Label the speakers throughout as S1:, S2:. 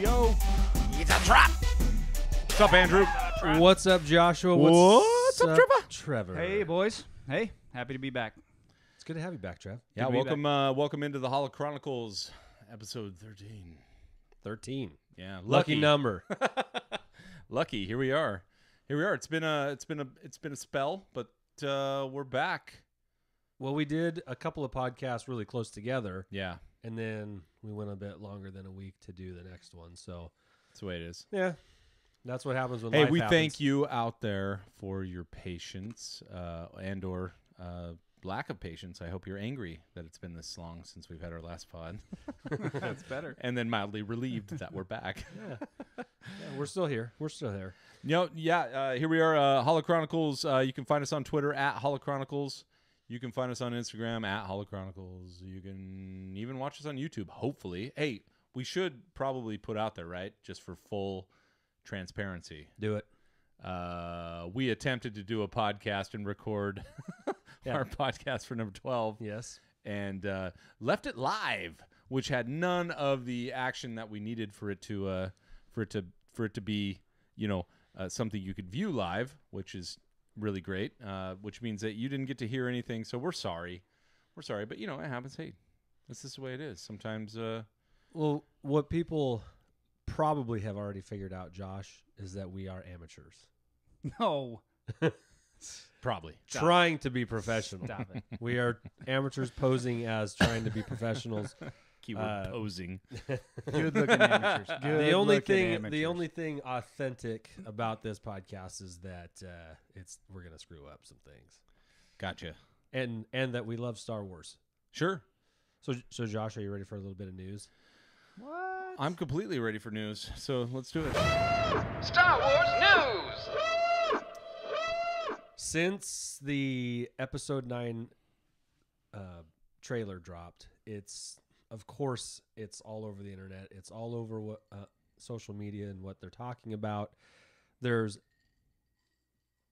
S1: Yo, yo.
S2: What's up, Andrew?
S1: What's up, Joshua?
S2: What's up, Trevor?
S1: Trevor.
S3: Hey, boys. Hey, happy to be back.
S1: It's good to have you back, Trev.
S2: Yeah,
S3: to be
S2: welcome, uh, welcome into the Holochronicles, episode thirteen.
S1: 13.
S2: Yeah,
S1: Lucky,
S2: lucky,
S1: number.
S2: lucky. Here we are. Here we are. It's been a, it's been a, it's been a spell, but uh, we're back.
S1: well, we did a couple of podcasts really close together,
S2: Yeah,
S1: and then we went a bit longer than a week to do the next one. So,
S2: that's the way it is.
S1: yeah, that's what happens when
S2: Hey,
S1: life
S2: we
S1: happens.
S2: thank you out there for your patience uh, and or uh, lack of patience. I hope you're angry that it's been this long since we've had our last pod,
S3: That's better.
S2: and then mildly relieved that we're back.
S1: Yeah. yeah, we're still here. We're still there.
S2: You know, yeah, uh, here we are, uh, Holochronicles. Uh, you can find us on Twitter at Holochronicles. You can find us on Instagram at Holochronicles. You can even watch us on YouTube, hopefully. Hey, we should probably put out there, right? Just for full transparency.
S1: Do it.
S2: Uh, we attempted to do a podcast and record
S1: Yeah.
S2: our podcast for number 12
S1: Yes.
S2: and uh, left it live, which had none of the action that we needed for it to uh, for it to for it to be, you know, uh, something you could view live, which is really great. Uh, which means that you didn't get to hear anything, so we're sorry. We're sorry, but you know it happens. Hey, this is the way it is. Sometimes, uh,
S1: Well, what people probably have already figured out, Josh, is that we are amateurs.
S3: No.
S2: probably.
S1: Trying to be professional.
S3: Stop it.
S1: We are amateurs posing as trying to be professionals.
S2: Keyword
S1: Uh,
S2: posing.
S3: Good looking amateurs. Good
S1: the only thing,
S3: amateurs.
S1: the only thing authentic about this podcast is that uh, it's we're gonna screw up some things,
S2: Gotcha.
S1: and and that we love Star Wars.
S2: Sure.
S1: So, so Josh, are you ready for a little bit of news?
S3: What?
S2: I'm completely ready for news, so let's do it.
S4: Star Wars news.
S1: Since the Episode Nine uh, trailer dropped, it's of course it's all over the internet. It's all over what uh, social media and what they're talking about. There's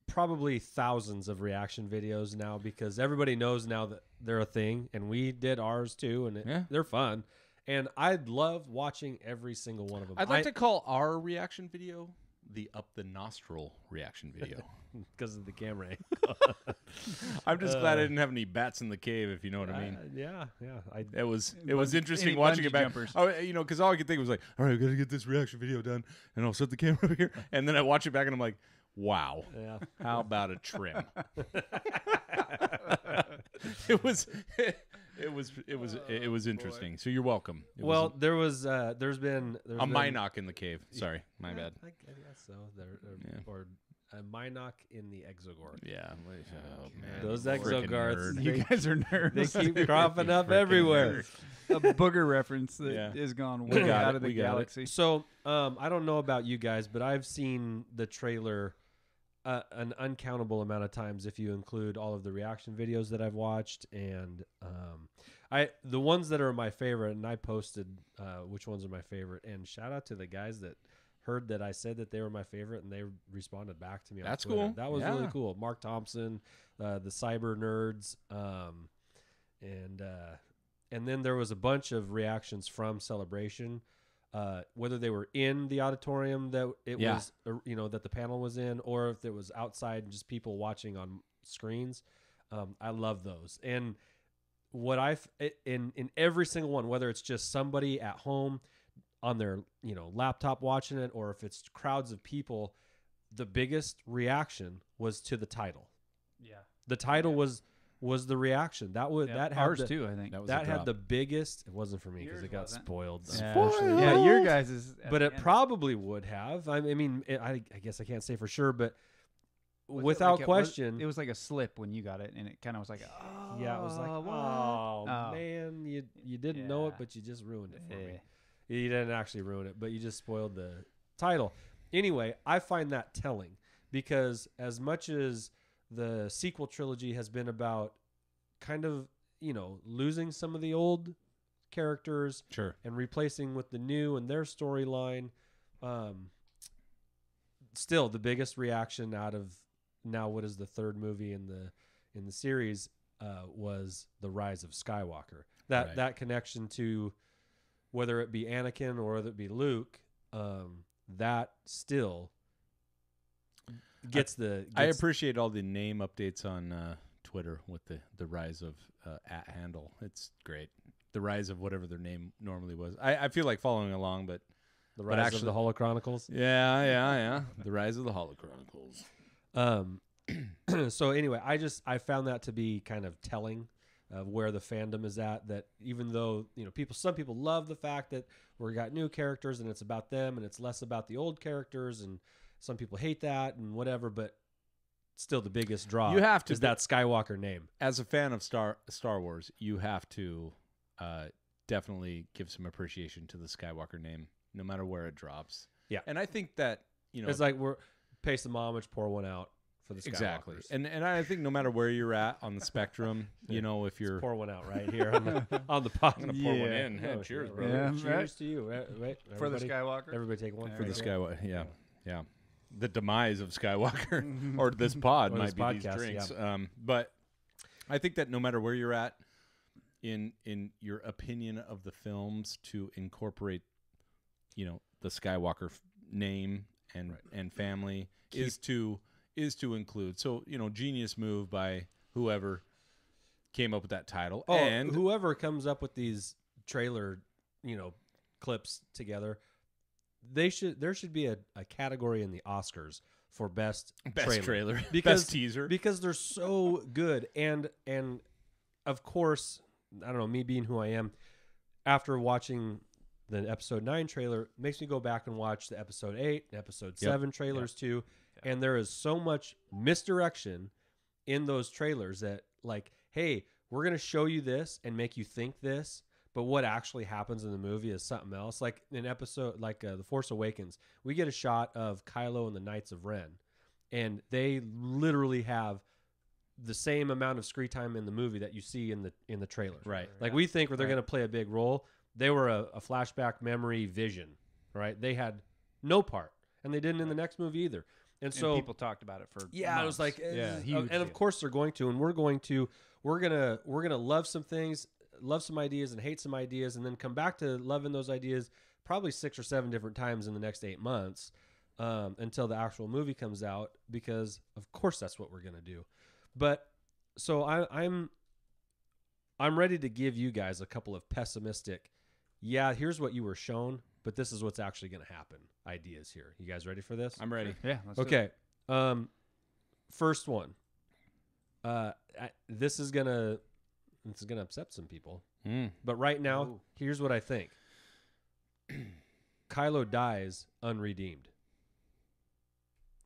S1: probably thousands of reaction videos now because everybody knows now that they're a thing, and we did ours too, and it,
S2: Yeah.
S1: they're fun. And I love watching every single one of them.
S2: I'd like to call our reaction video the up the nostril reaction video.
S1: because of the camera.
S2: I'm just glad I didn't have any bats in the cave, if you know what I mean.
S1: Uh, yeah, yeah. I
S2: It was it was interesting watching it back.
S3: jumpers.
S2: Oh, you know, because all I could think was like, all right, I gotta get this reaction video done, and I'll set the camera over here, and then I watch it back, and I'm like, wow,
S1: yeah.
S2: how about a trim? it was. It was it was it was interesting. So you're welcome. It was
S1: Well, there was uh there's been there's
S2: a, a
S1: been,
S2: Mynock in the cave. Sorry, my
S1: Yeah,
S2: bad.
S1: I, I guess so. There, or,
S2: Yeah.
S1: or a Mynock in the Exogorth.
S2: Yeah. Oh, man.
S1: Those
S2: you frickin'
S3: You guys are nerds.
S1: They keep cropping up everywhere.
S3: a booger reference that
S2: Yeah.
S3: is gone way out
S2: it,
S3: of the
S2: we it.
S3: galaxy.
S1: So, um, I don't know about you guys, but I've seen the trailer an uncountable amount of times if you include all of the reaction videos that I've watched and um, I the ones that are my favorite and I posted uh, which ones are my favorite and shout out to the guys that heard that I said that they were my favorite and they responded back to me. On
S2: That's
S1: Twitter.
S2: cool.
S1: That was really cool. Mark Thompson, uh, the Cyber Nerds, um, and uh, and then there was a bunch of reactions from Celebration uh, whether they were in the auditorium that it
S2: Yeah.
S1: was, uh, you know, that the panel was in, or if it was outside and just people watching on screens. Um, I love those. And what I've in in every single one, whether it's just somebody at home on their you know laptop watching it, or if it's crowds of people, the biggest reaction was to the title.
S3: Yeah.
S1: The title was was the reaction that was that had
S3: ours
S1: the,
S3: too, I think.
S2: That was
S1: that had the biggest. It wasn't for me because it got
S3: wasn't.
S1: spoiled.
S3: yeah.
S1: unfortunately.
S3: yeah, your guys is.
S1: but it
S3: end.
S1: probably would have. I I mean, it, I, I guess I can't say for sure, but
S3: Was it
S1: without
S3: like it was-
S1: question,
S3: it was like a slip when you got it, and it kind of was like, oh,
S1: yeah, it was like,
S3: what?
S1: oh,
S3: Oh.
S1: man, you you didn't know it, but you just ruined it for
S3: Eh.
S1: me. You didn't actually ruin it, but you just spoiled the title. Anyway, I find that telling because as much as the sequel trilogy has been about kind of you know losing some of the old characters
S2: Sure.
S1: and replacing with the new and their storyline. Um, still the biggest reaction out of now what is the third movie in the in the series uh, was the rise of Skywalker. That
S2: Right.
S1: that connection to whether it be Anakin or whether it be Luke, um, that still gets the.
S2: I appreciate all the name updates on uh, Twitter with the the rise of uh, at handle. It's great. The rise of whatever their name normally was. I, I feel like following along, but
S1: the
S2: but
S1: rise
S2: actually-
S1: of the Holochronicles.
S2: yeah, yeah, yeah. The rise of the Holochronicles.
S1: Um, so anyway, I just I found that to be kind of telling of where the fandom is at. That even though you know people, some people love the fact that we got new characters and it's about them and it's less about the old characters, and some people hate that and whatever. But still, the biggest draw
S2: You have to
S1: is
S2: be-
S1: that Skywalker name.
S2: As a fan of Star Star Wars, you have to uh, definitely give some appreciation to the Skywalker name, no matter where it drops.
S1: Yeah.
S2: and I think that you know
S1: It's like we're pay some homage, pour one out for the Skywalkers.
S2: exactly, and and I think no matter where you're at on the spectrum, you know, if you're
S1: pour one out right here on the, on the pod.
S2: I'm gonna pour one in. Hey,
S1: Oh,
S2: cheers,
S1: yeah,
S2: brother.
S3: Yeah,
S1: Cheers
S3: right.
S1: to you. Right, right.
S3: For the Skywalker.
S1: Everybody take one
S2: For
S3: you
S2: the
S3: go.
S2: Skywalker, yeah, yeah. The demise of Skywalker, or this pod
S1: Or
S2: might
S1: this
S2: be these
S1: podcast,
S2: drinks. Um, but I think that no matter where you're at in in your opinion of the films, to incorporate, you know, the Skywalker f- name and and family is to is to include. So you know, genius move by whoever came up with that title.
S1: Oh,
S2: and
S1: whoever comes up with these trailer, you know, clips together, they should there should be a, a category in the Oscars for best
S2: best trailer,
S1: because
S2: best teaser.
S1: because they're so good. And and of course I don't know me being who I am after watching the episode 9 trailer makes me go back and watch the episode 8 and episode
S2: Yep.
S1: 7 trailers too. And there is so much misdirection in those trailers that like hey we're going to show you this and make you think this but what actually happens in the movie is something else. Like in episode like uh, the force awakens we get a shot of kylo and the knights of ren and they literally have the same amount of screen time in the movie that you see in the in the trailer.
S2: Right.
S1: like we think where they're
S3: Right.
S1: going to play a big role. They were a, a flashback memory vision right? They had no part and they didn't in the next movie either. And
S3: And
S1: so
S3: people talked about it for
S1: yeah, it was like, eh,
S3: yeah, huge
S1: and of course they're going to, and we're going to, we're gonna, we're gonna love some things, love some ideas, and hate some ideas, and then come back to loving those ideas probably six or seven different times in the next eight months um, until the actual movie comes out, because of course that's what we're gonna do. But so I, I'm, I'm ready to give you guys a couple of pessimistic. Yeah, here's what you were shown, but this is what's actually going to happen. Ideas here. You guys ready for this?
S2: I'm ready.
S3: yeah. let's do it.
S1: Okay. Um, first one. Uh, I, this is gonna this is gonna upset some people,
S2: Mm.
S1: but right now,
S3: Ooh.
S1: here's what I think. Kylo dies unredeemed.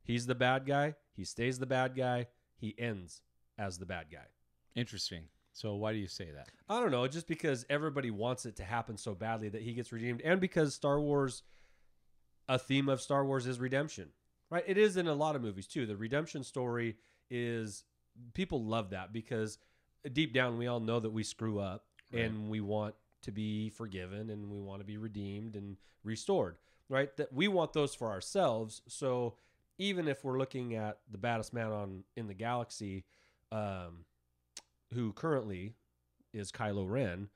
S1: He's the bad guy. He stays the bad guy. He ends as the bad guy.
S2: Interesting. So why do you say that?
S1: I don't know, just because everybody wants it to happen so badly that he gets redeemed, and because Star Wars, a theme of Star Wars is redemption, right? It is in a lot of movies too. The redemption story is people love that because deep down we all know that we screw up
S2: Right.
S1: and we want to be forgiven and we want to be redeemed and restored, right? That we want those for ourselves. So even if we're looking at the baddest man on in the galaxy, um, who currently is Kylo Ren,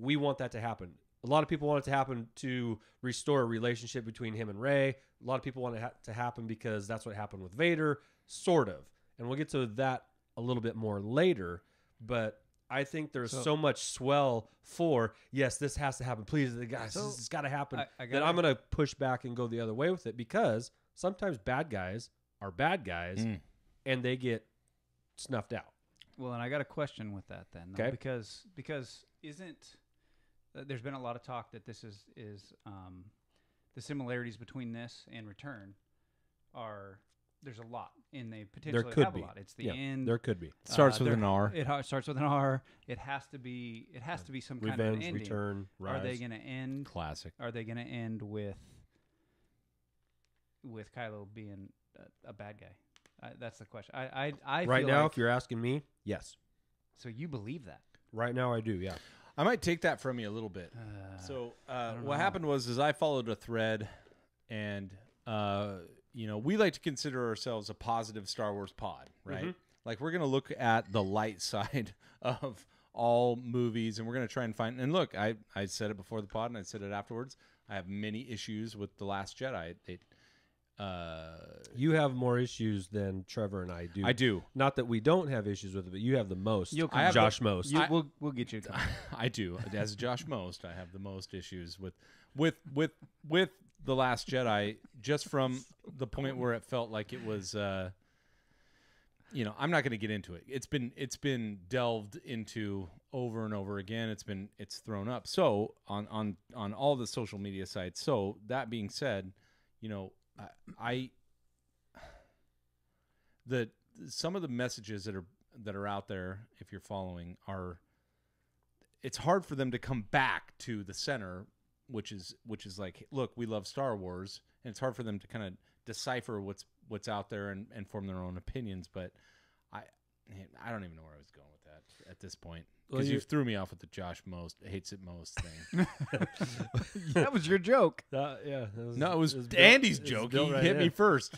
S1: we want that to happen. A lot of people want it to happen to restore a relationship between him and Rey. A lot of people want it ha- to happen because that's what happened with Vader, sort of. And we'll get to that a little bit more later. But I think there's so,
S3: So-
S1: much swell for yes, this has to happen. Please, the guys,
S3: So,
S1: this has got to happen.
S3: I- I
S1: that
S3: gotta-
S1: I'm going to push back and go the other way with it because sometimes bad guys are bad guys
S2: Mm.
S1: and they get snuffed out.
S3: Well, and I got a question with that then, though,
S1: Okay.
S3: because because isn't uh, there's been a lot of talk that this is is um, the similarities between this and Return are there's a lot, and they potentially
S1: could
S3: have
S1: be.
S3: a lot. It's the
S1: Yeah,
S3: end.
S1: There could be It
S2: Starts
S3: uh,
S2: with an R.
S3: It starts with an R. It has to be. It has to be some kind of an
S1: revenge,
S3: ending.
S1: return, rise.
S3: Are they going to end?
S2: Classic.
S3: Are they going to end with with Kylo being a, a bad guy? Uh, that's the question. I I, I
S1: right
S3: feel
S1: now,
S3: like-
S1: if you're asking me, yes.
S3: so you believe that.
S1: Right now, I do. Yeah.
S2: I might take that from you a little bit.
S3: Uh,
S2: So uh, what
S3: know.
S2: happened was is I followed a thread, and uh, you know, we like to consider ourselves a positive Star Wars pod, right?
S1: Mhm.
S2: Like we're gonna look at the light side of all movies, and we're gonna try and find. And look, I I said it before the pod, and I said it afterwards. I have many issues with the Last Jedi. It, uh,
S1: You have more issues than Trevor and I do.
S2: I do.
S1: Not that we don't have issues with it, but you have the most.
S3: You'll
S2: I have
S1: Josh
S2: the-
S1: most.
S3: You,
S2: I-
S3: we'll we'll get you. a.
S2: I do. As Josh most, I have the most issues with with with with the Last Jedi, just from the point where it felt like it was. Uh, you know, I'm not going to get into it. It's been it's been delved into over and over again. It's been it's thrown up. So on on on all the social media sites. So that being said, you know, I, I the some of the messages that are that are out there, if you're following, are it's hard for them to come back to the center, which is which is like, look, we love Star Wars, and it's hard for them to kind of decipher what's what's out there and, and form their own opinions. But I I don't even know where I was going with that at this point
S1: Well,
S2: because
S1: you-
S2: you threw me off with the Josh most hates it most thing.
S3: that was your joke.
S1: Uh, yeah. that was-
S2: no, it was,
S1: built-
S2: Andy's
S1: it was
S2: joke.
S1: built
S2: He
S1: right
S2: hit me first.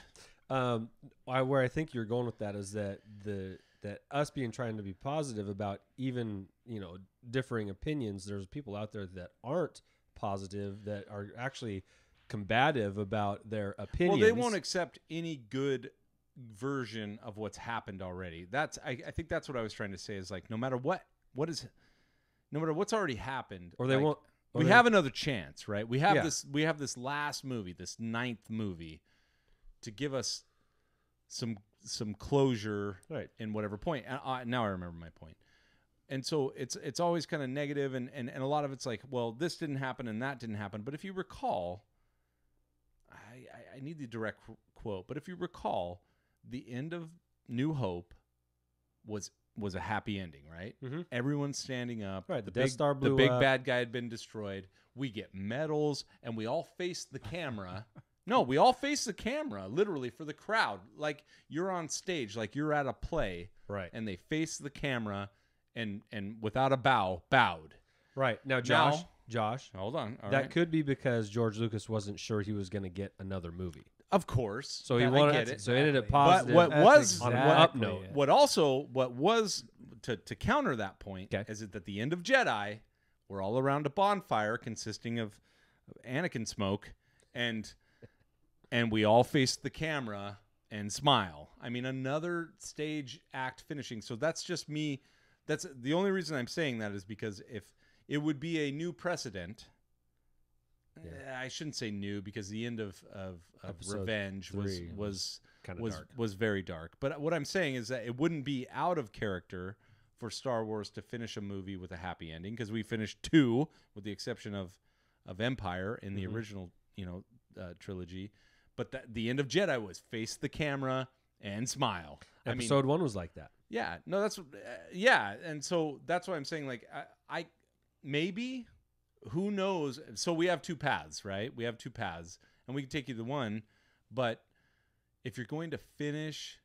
S1: Um, I, where I think you're going with that is that the that us being trying to be positive about even you know differing opinions. There's people out there that aren't positive that are actually combative about their opinions.
S2: Well, they won't accept any good version of what's happened already. That's I, I think that's what I was trying to say is like no matter what what is no matter what's already happened
S1: or they
S2: like,
S1: won't. or
S2: we have another chance, right? We have
S1: Yeah.
S2: this we have this last movie, this ninth movie to give us some some closure
S1: right.
S2: in whatever point. And I, now I remember my point. And so it's it's always kind of negative and, and and a lot of it's like, well, this didn't happen and that didn't happen. But if you recall, I, need the direct quote, but if you recall, the end of New Hope was was a happy ending, right?
S1: Mhm.
S2: Everyone's standing up.
S1: Right, the
S2: big,
S1: Death Star blew
S2: The big
S1: up.
S2: bad guy had been destroyed. We get medals, and we all face the camera. no, we all face the camera, literally for the crowd. Like you're on stage, like you're at a play,
S1: Right.
S2: and they face the camera, and and without a bow, bowed.
S1: Right. Now, Josh.
S2: Now-
S1: Josh.
S2: Hold on, all
S1: that
S2: right.
S1: could be because George Lucas wasn't sure he was going to get another movie,
S2: of course.
S1: so he
S2: I
S1: wanted.
S2: get it.
S1: So he ended up
S3: Exactly.
S2: But
S1: positive.
S2: what
S3: That's
S2: was
S1: on
S3: exactly
S1: an up note.
S3: it.
S2: What also what was to to counter that point
S1: Okay.
S2: is that at the end of Jedi, we're all around a bonfire consisting of Anakin smoke, and and we all face the camera and smile. I mean, another stage act finishing. So that's just me. That's the only reason I'm saying that is because if it would be a new precedent.
S1: Yeah.
S2: eh, I shouldn't say new because the end of of, of Revenge was
S1: was
S2: was
S1: kind of
S2: was
S1: dark.
S2: was very dark. But what I'm saying is that it wouldn't be out of character for Star Wars to finish a movie with a happy ending because we finished two, with the exception of of Empire in the
S1: Mhm.
S2: original you know uh, trilogy. But the, the end of Jedi was face the camera and smile. I mean,
S1: Episode one was like that.
S2: yeah, no, that's uh, yeah, and so that's why I'm saying like I, I maybe who knows. So we have two paths, right? We have two paths, and we can take you either one. But if you're going to finish,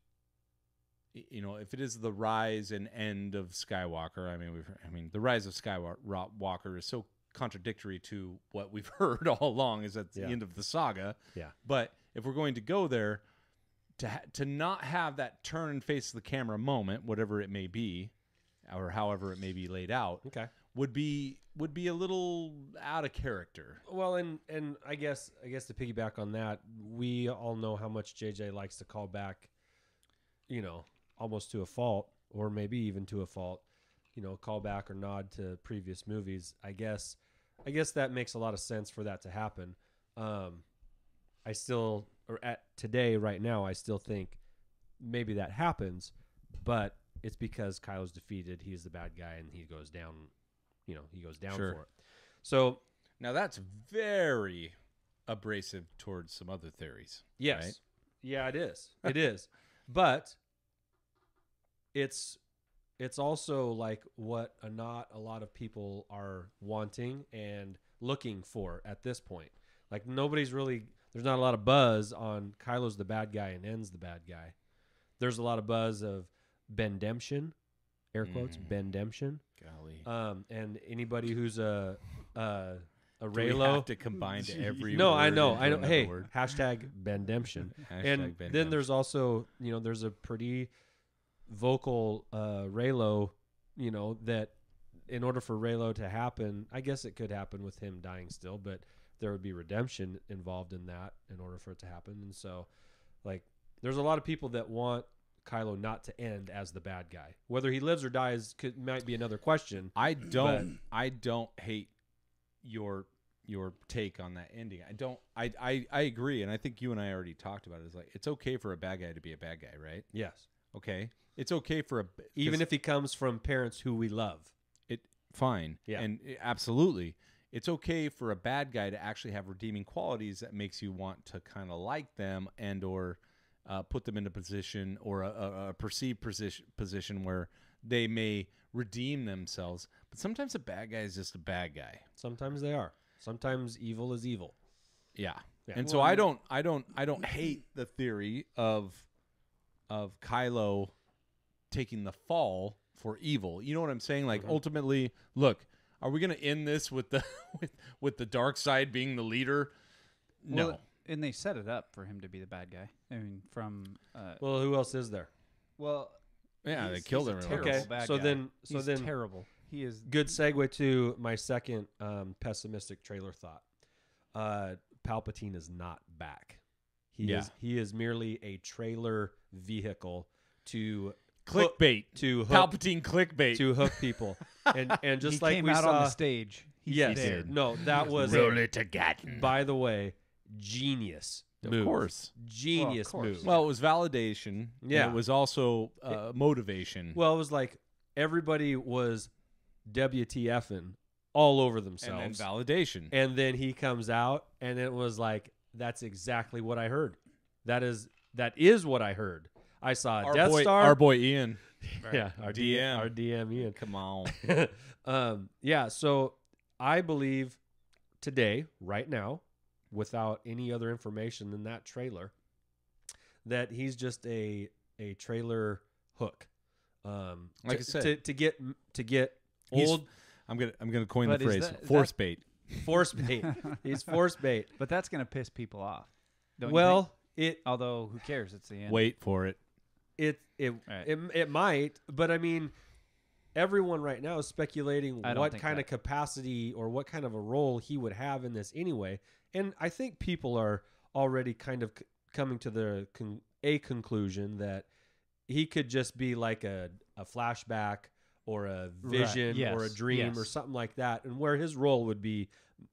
S2: you know, if it is the rise and end of Skywalker, I mean, we've, I mean, the rise of Skywalker is so contradictory to what we've heard all along. Is at the
S1: Yeah.
S2: end of the saga.
S1: Yeah.
S2: But if we're going to go there, to ha- to not have that turn and face the camera moment, whatever it may be, or however it may be laid out,
S1: Okay.
S2: Would be would be a little out of character.
S1: Well, and and I guess I guess to piggyback on that, we all know how much JJ likes to call back, you know, almost to a fault, or maybe even to a fault, you know, call back or nod to previous movies. I guess, I guess that makes a lot of sense for that to happen. Um, I still, or at today, right now, I still think maybe that happens, but it's because Kylo's defeated. He's the bad guy, and he goes down. You know, he goes down
S2: Sure.
S1: for it. So
S2: Now that's very abrasive towards some other theories.
S1: Yes.
S2: right?
S1: Yeah, it is. It is. But it's it's also like what a not a lot of people are wanting and looking for at this point. Like nobody's really there's not a lot of buzz on Kylo's the bad guy and ends the bad guy. There's a lot of buzz of Bendemption, air quotes,
S2: Mm.
S1: Bendemption.
S2: Golly.
S1: Um, and anybody who's a, a a
S2: Do we
S1: Reylo.
S2: have to combine to every.
S1: no, I
S2: word
S1: know,
S2: into
S1: I know.
S2: another
S1: Hey,
S2: word?
S1: hashtag Bendemption.
S2: Hashtag
S1: and
S2: Ben
S1: then there's also you know there's a pretty vocal uh Reylo, you know that in order for Reylo to happen, I guess it could happen with him dying still, but there would be redemption involved in that in order for it to happen. And so, like, there's a lot of people that want Kylo not to end as the bad guy. Whether he lives or dies could might be another question.
S2: I don't. I don't hate your your take on that ending. I don't. I, I I agree, and I think you and I already talked about it. It's like it's okay for a bad guy to be a bad guy, right?
S1: Yes,
S2: Okay, it's okay for a
S1: even if he comes from parents who we love.
S2: it fine.
S1: Yeah.
S2: and i- absolutely, it's okay for a bad guy to actually have redeeming qualities that makes you want to kind of like them and or uh, put them in a position or a, a, perceived position position where they may redeem themselves. But sometimes a bad guy is just a bad guy.
S1: Sometimes they are. Sometimes evil is evil.
S2: Yeah.
S1: Yeah.
S2: And so I don't I don't I don't hate the theory of of Kylo taking the fall for evil. You know what I'm saying? Like
S1: Mm-hmm.
S2: ultimately, look, are we going to end this with the with, with the dark side being the leader? No.
S3: Well, and they set it up for him to be the bad guy. I mean, from uh,
S1: Well, who else is there?
S3: well,
S2: yeah, they
S3: he's-
S2: killed
S3: he's a
S2: everyone.
S3: terrible
S1: Okay,
S3: bad
S1: so
S3: guy.
S1: then- so
S3: He's
S1: then-
S3: terrible. He is
S1: Good segue to my second um, pessimistic trailer thought. Uh, Palpatine is not back. He
S2: Yeah.
S1: is he is merely a trailer vehicle to
S2: clickbait.
S1: to hook
S2: Palpatine clickbait.
S1: to hook people, and and just
S3: he
S1: like
S3: came
S1: we
S3: out
S1: saw.
S3: on the stage. He
S1: yes,
S3: stared.
S1: no, that was
S2: Roll it to Gatton.
S1: by the way, genius.
S2: Of
S1: move.
S2: course.
S1: genius
S3: course.
S1: move.
S2: Well, it was validation. and
S1: Yeah.
S2: it was also uh, motivation.
S1: Well, it was like everybody was WTFing all over
S2: and
S1: themselves.
S2: then validation.
S1: And then he comes out and it was like, that's exactly what I heard. That is that is what I heard. I saw
S2: our
S1: Death
S2: boy,
S1: Star.
S2: our boy Ian.
S1: yeah, our DM,
S2: DM.
S1: our DM Ian.
S2: Come on.
S1: um, yeah, so I believe today, right now, without any other information than that trailer, that he's just a a trailer hook. Um,
S2: Like
S1: to,
S2: I said.
S1: to, to get to get
S2: He's-
S1: old
S2: I'm gonna I'm gonna coin the phrase
S3: that- is
S2: force
S3: that-
S2: bait.
S1: force bait. he's force bait.
S3: But that's gonna piss people off. don't you?
S1: Well, it
S3: although who cares? It's the end.
S2: Wait for it.
S1: it it,
S3: Right.
S1: it it might, but I mean, everyone right now is speculating what kind
S3: that.
S1: of capacity or what kind of a role he would have in this anyway. And I think people are already kind of c- coming to the con- a conclusion that he could just be like a a flashback or a
S3: Right.
S1: vision or a
S3: Yes.
S1: dream or something like that, and where his role would be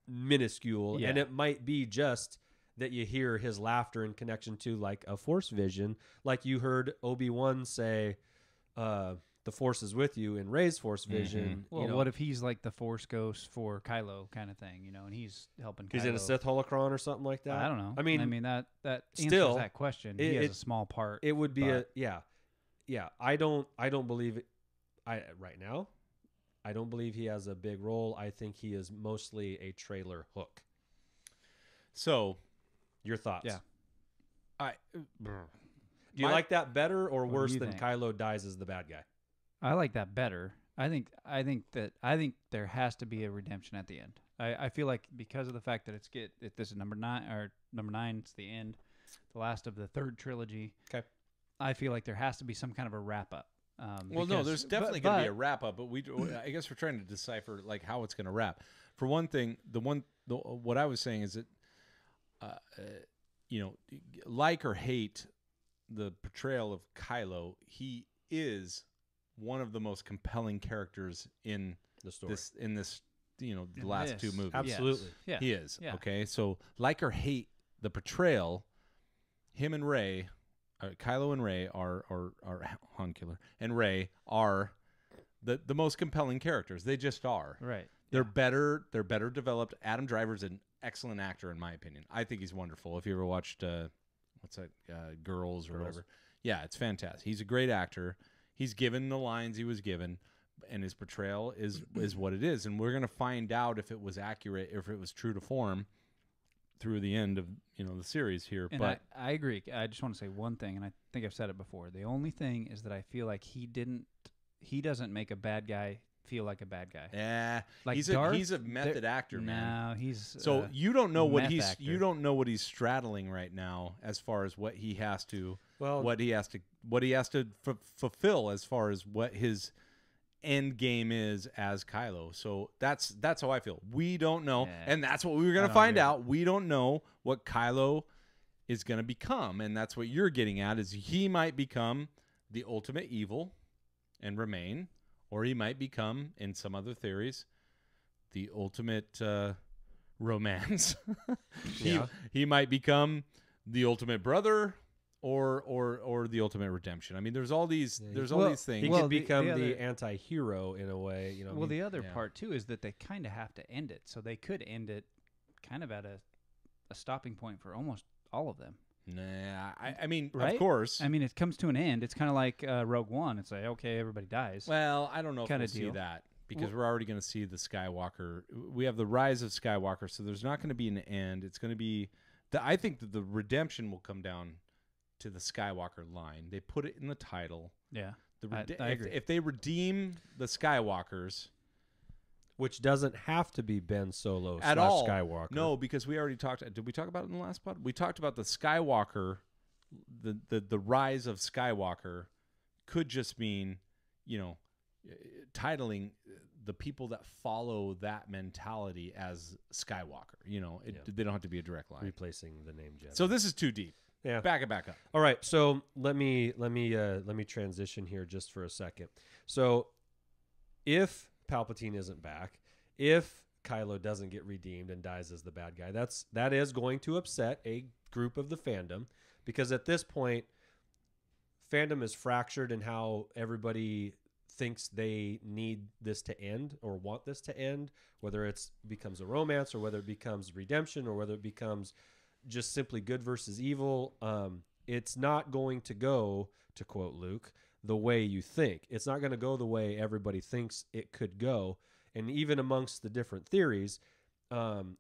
S1: minuscule, and it might be just that you hear his laughter in connection to like a force vision, like you heard Obi Wan say, uh, "The Force is with you" in Rey's Force mm-hmm. vision.
S3: Well,
S1: you know,
S3: what if he's like the Force Ghost for Kylo kind of thing, you know, and he's helping.
S1: he's in a
S3: Kylo.
S1: Sith holocron or something like that?
S3: I don't know.
S1: I mean,
S3: I mean that that
S1: still,
S3: answers that question.
S1: it-
S3: he has
S1: it-
S3: a small part.
S1: it would be a yeah, yeah. I don't, I don't believe it. I right now, I don't believe he has a big role. I think he is mostly a trailer hook.
S2: So
S1: Your thoughts?
S3: Yeah.
S2: I uh,
S1: Do you
S2: My-
S1: like that better or worse than
S3: think?
S1: Kylo dies as the bad guy?
S3: I like that better. I think I think that I think there has to be a redemption at the end. I, I feel like because of the fact that it's get if this is number nine or number nine, it's the end, the last of the third trilogy.
S1: 'Kay.
S3: I feel like there has to be some kind of a wrap up. Um,
S2: well, no, there's definitely going to be a wrap up, but we I guess we're trying to decipher like how it's going to wrap. For one thing, the one the, what I was saying is that uh, uh, you know, like or hate the portrayal of Kylo, he is one of the most compelling characters in
S1: The story.
S2: this in this you know the
S3: In
S2: last two
S3: this.
S2: movies.
S3: Yes.
S1: Absolutely.
S3: Yeah.
S2: He is.
S3: Yeah.
S2: Okay. So, like or hate the portrayal, him and Rey, uh, Kylo and Rey are, are, are Han Killer, and Rey are the, the most compelling characters. They just are.
S3: Right.
S2: They're better. They're better developed. Adam Driver's an excellent actor, in my opinion. I think he's wonderful. If you ever watched, uh, what's that, uh, Girls or
S1: Girls.
S2: whatever. Yeah, it's fantastic. He's a great actor. He's given the lines he was given, and his portrayal is is what it is. And we're gonna find out if it was accurate, if it was true to form, through the end of you know the series here.
S3: And
S2: but
S3: I, I agree. I just want to say one thing, and I think I've said it before. The only thing is that I feel like he didn't, he doesn't make a bad guy feel like a bad guy.
S2: Yeah,
S3: Like
S2: he's
S3: Darth,
S2: a he's a method actor, man.
S3: No, he's
S2: So
S3: uh,
S2: you don't know what he's
S3: actor.
S2: you don't know what he's straddling right now as far as what he has to
S1: Well,
S2: what he has to what he has to f- fulfill as far as what his end game is as Kylo. So that's that's how I feel. We don't know,
S3: Yeah.
S2: and that's what we were gonna find
S3: agree.
S2: out. We don't know what Kylo is gonna become, and that's what you're getting at. Is he might become the ultimate evil and remain, or he might become, in some other theories, the ultimate uh, romance. he
S1: Yeah.
S2: he might become the ultimate brother or or or the ultimate redemption. I mean, there's all these
S1: Yeah,
S2: there's
S1: he-
S2: all these things.
S1: he
S3: Well,
S1: could become
S3: the
S1: the,
S3: other-
S1: anti-hero in a way. You know, I
S3: well,
S1: mean,
S3: the other
S2: yeah.
S3: part too is that they kind of have to end it, so they could end it kind of at a a stopping point for almost all of them.
S2: nah, I, I mean,
S3: Right?
S2: of course.
S3: I mean, it comes to an end. It's kind of like uh, Rogue One. It's like okay, everybody dies.
S2: well, I don't know if
S3: kinda
S2: we'll see that because we're already going to see the Skywalker. We have the rise of Skywalker, so there's not going to be an end. It's going to be the. I think that the redemption will come down to the Skywalker line. They put it in the title.
S3: yeah,
S2: The
S3: I-
S2: rede-
S3: I
S2: if,
S3: agree.
S2: if they redeem the Skywalkers,
S1: which doesn't have to be Ben Solo
S2: at all.
S1: Skywalker.
S2: No, because we already talked. Did we talk about it in the last pod? We talked about the Skywalker, the the the rise of Skywalker, could just mean, you know, uh, titling the people that follow that mentality as Skywalker. You know, it,
S1: Yeah.
S2: they don't have to be a direct line.
S1: replacing the name Jedi.
S2: So this is too deep.
S1: Yeah.
S2: Back it back up.
S1: All right, so let me let me uh, let me transition here just for a second. So, if Palpatine isn't back, if Kylo doesn't get redeemed and dies as the bad guy, that's that is going to upset a group of the fandom because at this point, fandom is fractured in how everybody thinks they need this to end or want this to end, whether it's becomes a romance or whether it becomes redemption or whether it becomes just simply good versus evil. Um, it's not going to go, to quote Luke, the way you think. It's not going to go the way everybody thinks it could go. And even amongst the different theories, um,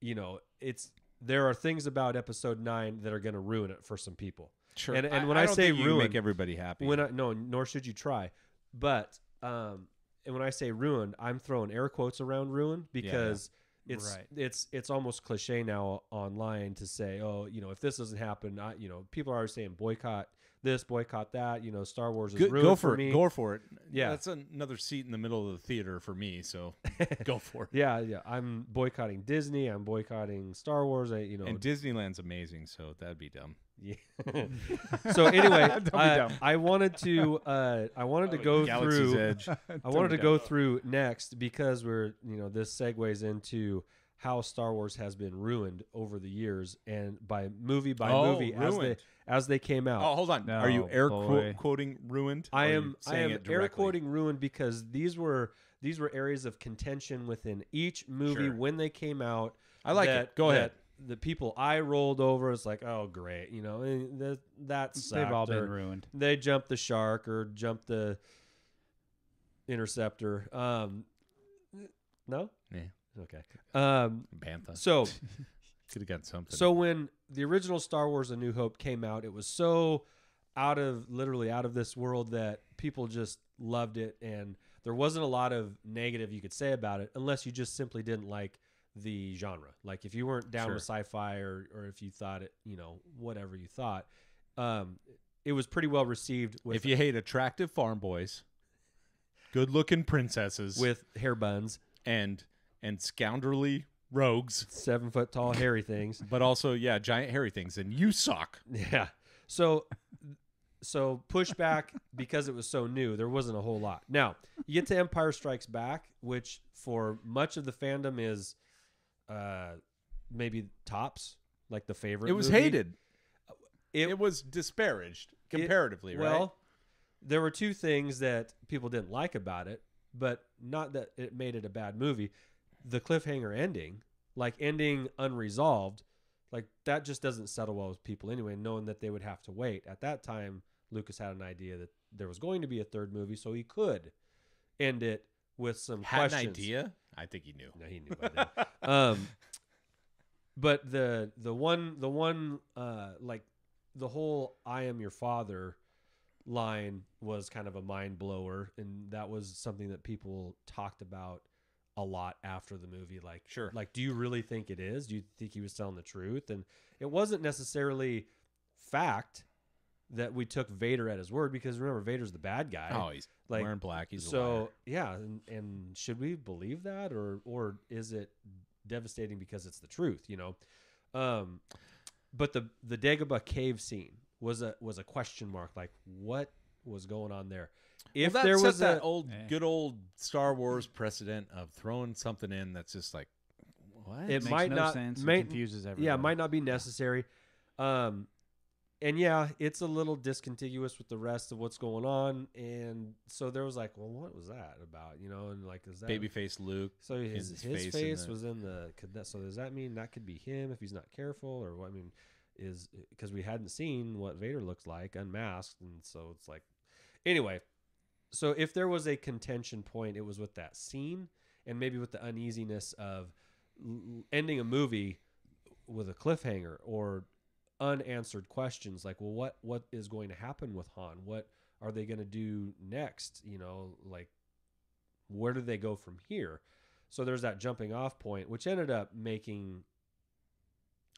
S1: you know, it's there are things about episode nine that are going to ruin it for some people.
S2: Sure.
S1: And- and when I
S2: don't
S1: say ruin-
S2: make everybody happy.
S1: When I no, nor should you try. But um, and when I say ruined, I'm throwing air quotes around ruin because it's
S3: Right.
S1: it's it's almost cliche now online to say, oh, you know, if this doesn't happen, I, you know, people are always saying boycott this, boycott that. You know, Star Wars is
S2: go,
S1: ruined
S2: go
S1: for,
S2: for,
S1: me.
S2: it. Go for it.
S1: Yeah.
S2: that's another seat in the middle of the theater for me. So go for it.
S1: yeah, yeah. I'm boycotting Disney. I'm boycotting Star Wars. I, you know,
S2: And Disneyland's amazing, so that'd be dumb.
S1: Yeah. so anyway, I. I wanted to uh, I wanted to go
S2: Galaxy's
S1: through
S2: Edge.
S1: I wanted to go through next because we're you know this segues into how Star Wars has been ruined over the years and by movie by
S2: Oh,
S1: movie as they
S2: ruined.
S1: as they came out.
S2: Oh, hold on. Are you air
S3: boy.
S2: quote, quoting ruined?
S1: I
S2: Or are you
S1: am I
S2: saying
S1: am
S2: it
S1: air
S2: directly?
S1: quoting ruined because these were these were areas of contention within each movie
S2: Sure.
S1: when they came out.
S2: I like
S1: that-
S2: it. Go ahead.
S1: The people I rolled over is like, oh great, you know, and that that
S3: they've all been ruined.
S1: They jumped the shark or jumped the interceptor. Um, no,
S2: Yeah.
S1: okay. Um,
S2: Bantha.
S1: so
S2: Could have got something.
S1: so when the original Star Wars: A New Hope came out, it was so out of literally out of this world that people just loved it, and there wasn't a lot of negative you could say about it, unless you just simply didn't like the genre. Like if you weren't down with sci-fi, or or if you thought it, you know, whatever you thought, um, it was pretty well received. With
S2: if you hate attractive farm boys, good-looking princesses,
S1: with hair buns,
S2: and and scoundrelly rogues,
S1: seven foot tall, hairy things.
S2: but also yeah, giant hairy things, and you suck.
S1: Yeah. So so pushback because it was so new, there wasn't a whole lot. Now, you get to Empire Strikes Back, which for much of the fandom is uh maybe tops, like the favorite.
S2: It was
S1: movie.
S2: hated.
S1: It,
S2: It, was disparaged
S1: it-
S2: comparatively, right?
S1: well, there were two things that people didn't like about it, but not that it made it a bad movie. The cliffhanger ending, like ending unresolved, like that just doesn't settle well with people anyway, knowing that they would have to wait. At that time, Lucas had an idea that there was going to be a third movie, so he could end it with some
S2: Had
S1: questions.
S2: an idea. I think he knew.
S1: No, he knew by then. um, but the the one the one uh like the whole "I am your father," line was kind of a mind blower, and that was something that people talked about a lot after the movie. Like,
S2: Sure.
S1: like, do you really think it is? Do you think he was telling the truth? And it wasn't necessarily fact that we took Vader at his word because remember Vader's the bad guy.
S2: Oh, he's
S1: like,
S2: wearing black. He's a
S1: so
S2: liar.
S1: yeah, and, and should we believe that, or or is it devastating because it's the truth? You know, um, but the the Dagobah cave scene was a was a question mark. Like, what was going on there? If
S2: well, that
S1: there was
S2: that
S1: a
S2: old,
S3: Yeah.
S2: good old Star Wars precedent of throwing something in that's just like, what?
S1: it
S3: Makes
S1: might
S3: no
S1: not
S3: sense and
S1: may-
S3: confuses everybody.
S1: yeah, it might not be necessary. Um, and yeah, it's a little discontiguous with the rest of what's going on, and so there was like, well, what was that about? You know, and like, is that
S2: Babyface Luke.
S1: So his
S2: his
S1: his
S2: face
S1: face,
S2: in
S1: was in the. Could that, so does that mean that could be him if he's not careful, or what? I mean, is because we hadn't seen what Vader looks like unmasked, and so it's like, anyway. So if there was a contention point, it was with that scene, and maybe with the uneasiness of ending a movie with a cliffhanger or unanswered questions like well what what is going to happen with Han what are they going to do next you know like where do they go from here so there's that jumping off point which ended up making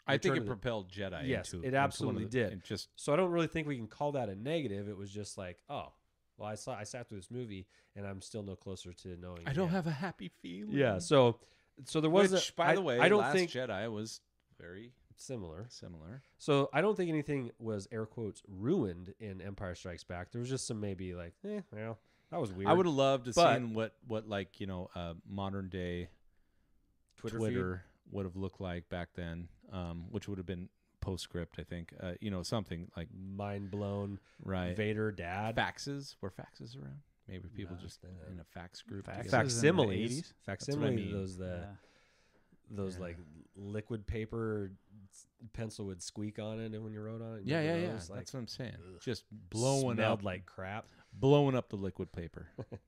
S2: I think it
S1: the-
S2: propelled Jedi.
S1: Yes,
S2: into,
S1: it
S2: into
S1: absolutely
S2: the-
S1: did.
S2: Just
S1: so i don't really think we can call that a negative it was just like oh well i saw i sat through this movie and i'm still no closer to knowing
S2: I don't
S1: yeah.
S2: have a happy feeling.
S1: yeah so so there was
S2: Which, by
S1: I,
S2: the way,
S1: i don't
S2: Last
S1: think
S2: Jedi was very
S1: similar
S2: similar.
S1: So I don't think anything was air quotes ruined in Empire Strikes Back. There was just some maybe like, eh, well, that was weird.
S2: I would have loved to
S1: But-
S2: seen what what like you know uh, modern day
S1: Twitter,
S2: Twitter, would have looked like back then, um, which would have been postscript. I think uh, you know something like
S1: mind blown.
S2: right
S1: Vader dad.
S2: faxes. Were faxes around? Maybe people
S1: No,
S2: just
S1: uh,
S2: in a fax group.
S3: Faxes.
S2: together.
S3: Fax-
S1: Facsimiles.
S3: 80s?
S1: Facsimile.
S2: That's what I mean.
S1: Those the
S3: Yeah.
S1: Those
S2: Yeah.
S1: like liquid paper pencil would squeak on it, and when you wrote on it,
S2: Yeah, yeah, yeah.
S1: Like,
S2: That's what I'm saying.
S1: ugh.
S2: Just blowing
S1: smelled
S2: up,
S1: like crap.
S2: blowing up the liquid paper.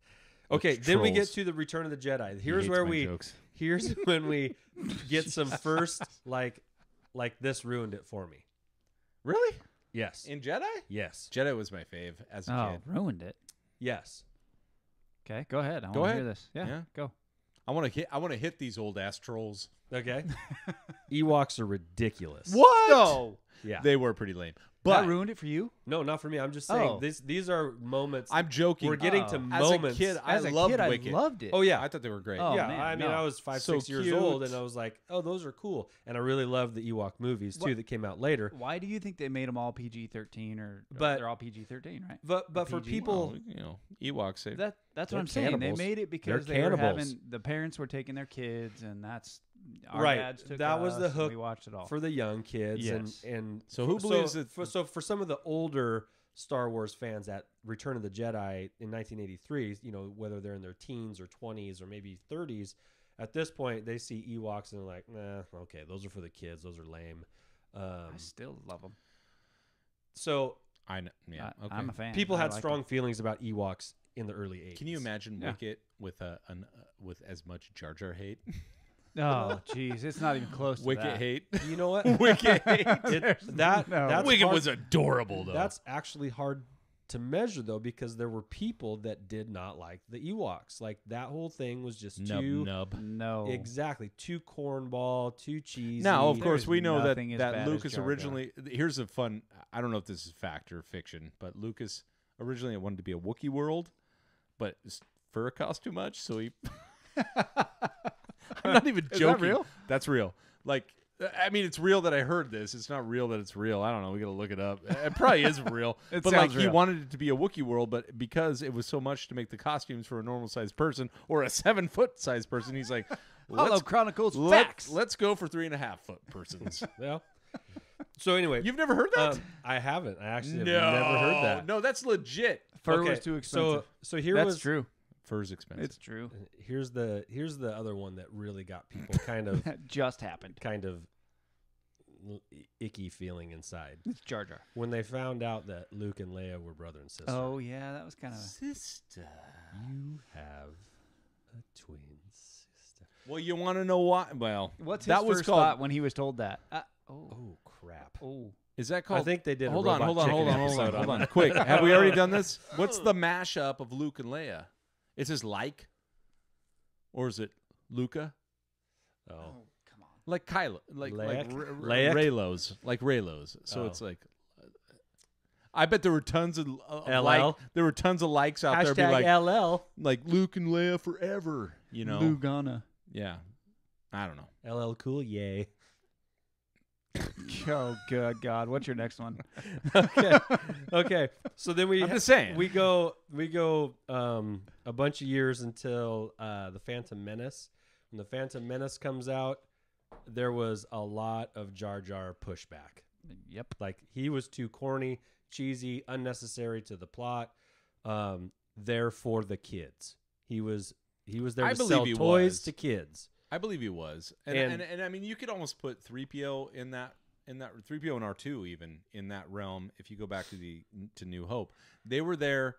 S1: Okay, then we get to the Return of the Jedi. Here's
S2: hates
S1: where we
S2: jokes.
S1: here's when we get some first like like this ruined it for me.
S2: really
S1: Yes.
S2: in Jedi.
S1: yes.
S2: Jedi was my fave as a
S3: Oh,
S2: kid.
S3: ruined it.
S1: Yes.
S3: Okay, go ahead. I
S2: Go
S3: want to
S2: ahead.
S3: hear this. Yeah,
S2: Yeah.
S3: go.
S2: I want to hit. I want to hit these old ass trolls.
S1: Okay. Ewoks are ridiculous.
S2: What?
S3: No,
S1: Yeah.
S2: They were pretty lame.
S3: that
S2: But
S3: ruined it for you.
S1: no, not for me. I'm just saying
S3: Oh.
S1: these these are moments.
S2: I'm joking.
S1: we're getting
S3: Oh.
S1: to
S2: As a
S1: moments.
S2: kid, I
S3: As a
S2: loved
S3: kid, I
S2: Wicket.
S3: loved it.
S1: oh yeah.
S2: I thought they were great.
S3: Oh,
S1: yeah,
S3: man,
S1: I mean,
S3: no.
S1: I was five,
S2: So
S1: six years old, and I was like, "Oh, those are cool." And I really loved the Ewok movies too
S3: What-
S1: that came out later.
S3: Why do you think they made them all PG thirteen or uh,
S1: But-
S3: they're all PG thirteen, right?
S1: But but for
S3: PG?
S1: people,
S2: Well, you know, Ewoks. They,
S3: That that's
S1: They're
S3: what I'm saying.
S1: cannibals.
S3: They made it because
S1: They're
S3: they were
S1: cannibals.
S3: having the parents were taking their kids, and that's our
S1: Right.
S3: dads took
S1: That was the hook
S3: We watched it all.
S1: for the young kids,
S3: Yes.
S1: and and
S2: So who
S1: for-
S2: believes that-
S1: For, so for some of the older Star Wars fans at Return of the Jedi in 1983, you know, whether they're in their teens or 20s or maybe 30s, at this point they see Ewoks and they're like, "Nah, okay, those are for the kids. Those are lame." Um,
S3: I still love them.
S1: so
S2: I know. Yeah.
S3: I,
S2: okay.
S3: I'm a fan.
S1: people
S3: I
S1: had
S3: like 'em.
S1: strong feelings about Ewoks in the early 80s.
S2: Can you imagine
S3: Yeah.
S2: Wicket with a an, uh, with as much Jar Jar hate?
S3: Oh, jeez, it's not even close. to
S2: Wicket
S3: that.
S2: hate.
S1: You know what?
S2: Wicket hate.
S1: It, that
S3: no-
S1: that's
S2: Wicket
S1: hard-
S2: was adorable though.
S1: That's actually hard to measure though because there were people that did not like the Ewoks. Like that whole thing was just
S2: nub
S1: too
S2: nub.
S3: No,
S1: exactly too cornball, too cheesy.
S2: Now, of course,
S3: is
S2: we know that
S3: nothing as bad
S2: that
S3: as
S2: Lucas
S3: Jar Jar.
S2: originally. Here's a fun. I don't know if this is fact or fiction, but Lucas originally wanted to be a Wookiee world, but his fur cost too much, so he. I'm not even
S3: Is that
S2: joking.
S3: real?
S2: That's real. Like, I mean, it's real that I heard this. It's not real that it's real. I don't know. We got to look it up. It probably is real.
S3: It
S2: but like,
S3: sounds
S2: he wanted it to be a Wookiee world, but because it was so much to make the costumes for a normal sized person or a seven foot sized person, he's like,
S3: Hello,
S2: let's
S3: Chronicles
S2: let's,
S3: facts.
S2: let's go for three and a half foot persons.
S1: Yeah. So anyway,
S2: You've never heard that?
S1: um, I haven't. I actually
S2: no,
S1: have never heard that.
S2: No, that's legit.
S3: Fur
S1: Okay,
S3: was too expensive.
S1: So so here
S3: That's
S1: was
S3: true.
S2: Fur's expensive.
S3: It's true.
S1: here's the here's the other one that really got people kind of
S3: That just happened.
S1: kind of l- icky feeling inside
S3: It's Jar Jar.
S1: when they found out that Luke and Leia were brother and sister.
S3: Oh yeah, that was kind of.
S2: sister.
S1: You have a twin sister.
S2: Well, you want to know why? Well,
S3: What's his
S2: that was
S3: first
S2: called.
S3: thought when he was told that? Uh, oh,
S1: Oh crap.
S3: oh,
S2: Is that called?
S1: I think they did.
S2: Hold
S1: a
S2: on,
S1: Robot
S2: hold on, hold on, hold on,
S1: episode
S2: hold
S1: on
S2: on. Quick, have we already done this? What's the mashup of Luke and Leia? Is this like, or is it Luca?
S1: Oh.
S3: oh come on.
S2: Like Kylo, like like
S1: Leic?
S2: R- R- Reylos, like Reylos. So
S1: Oh.
S2: it's like. Uh, I bet there were tons of, of
S1: LL?
S2: like there were tons of likes out there. Be
S1: Hashtag
S2: like
S1: LL.
S2: like Luke and Leia forever. You know?
S3: Lugana.
S2: Yeah. I don't know.
S1: LL Cool, yay.
S3: Oh, good God. What's your next one?
S1: okay. Okay. So then we
S2: I'm just saying.
S1: we go we go um a bunch of years until uh the Phantom Menace. When the Phantom Menace comes out, there was a lot of Jar Jar pushback.
S3: Yep.
S1: Like he was too corny, cheesy, unnecessary to the plot. Um, there for the kids. He was he was there
S2: I
S1: to sell toys
S2: was.
S1: to kids.
S2: I believe he was, and,
S1: And-
S2: and, and I mean, you could almost put three PO in that in that three PO and R two even in that realm. If you go back to the to New Hope, they were there.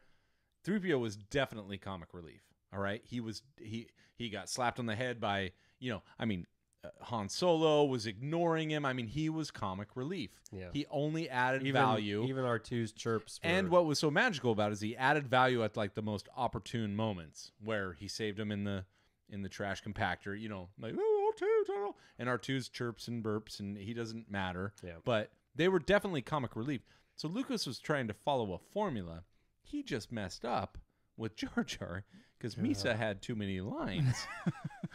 S2: Three PO was definitely comic relief. All right, he was he he got slapped on the head by you know I mean. Uh, Han Solo was ignoring him. I mean, he was comic relief.
S1: Yeah.
S2: He only added
S1: Even
S2: value.
S1: even our two's chirps.
S2: And what was so magical about it is he added value at like the most opportune moments where he saved him in the in the trash compactor, you know, like oh R2, tunnel," and R2's chirps and burps and he doesn't matter.
S1: Yeah.
S2: But they were definitely comic relief. So Lucas was trying to follow a formula. He just messed up with Jar Jar because Misa had too many lines.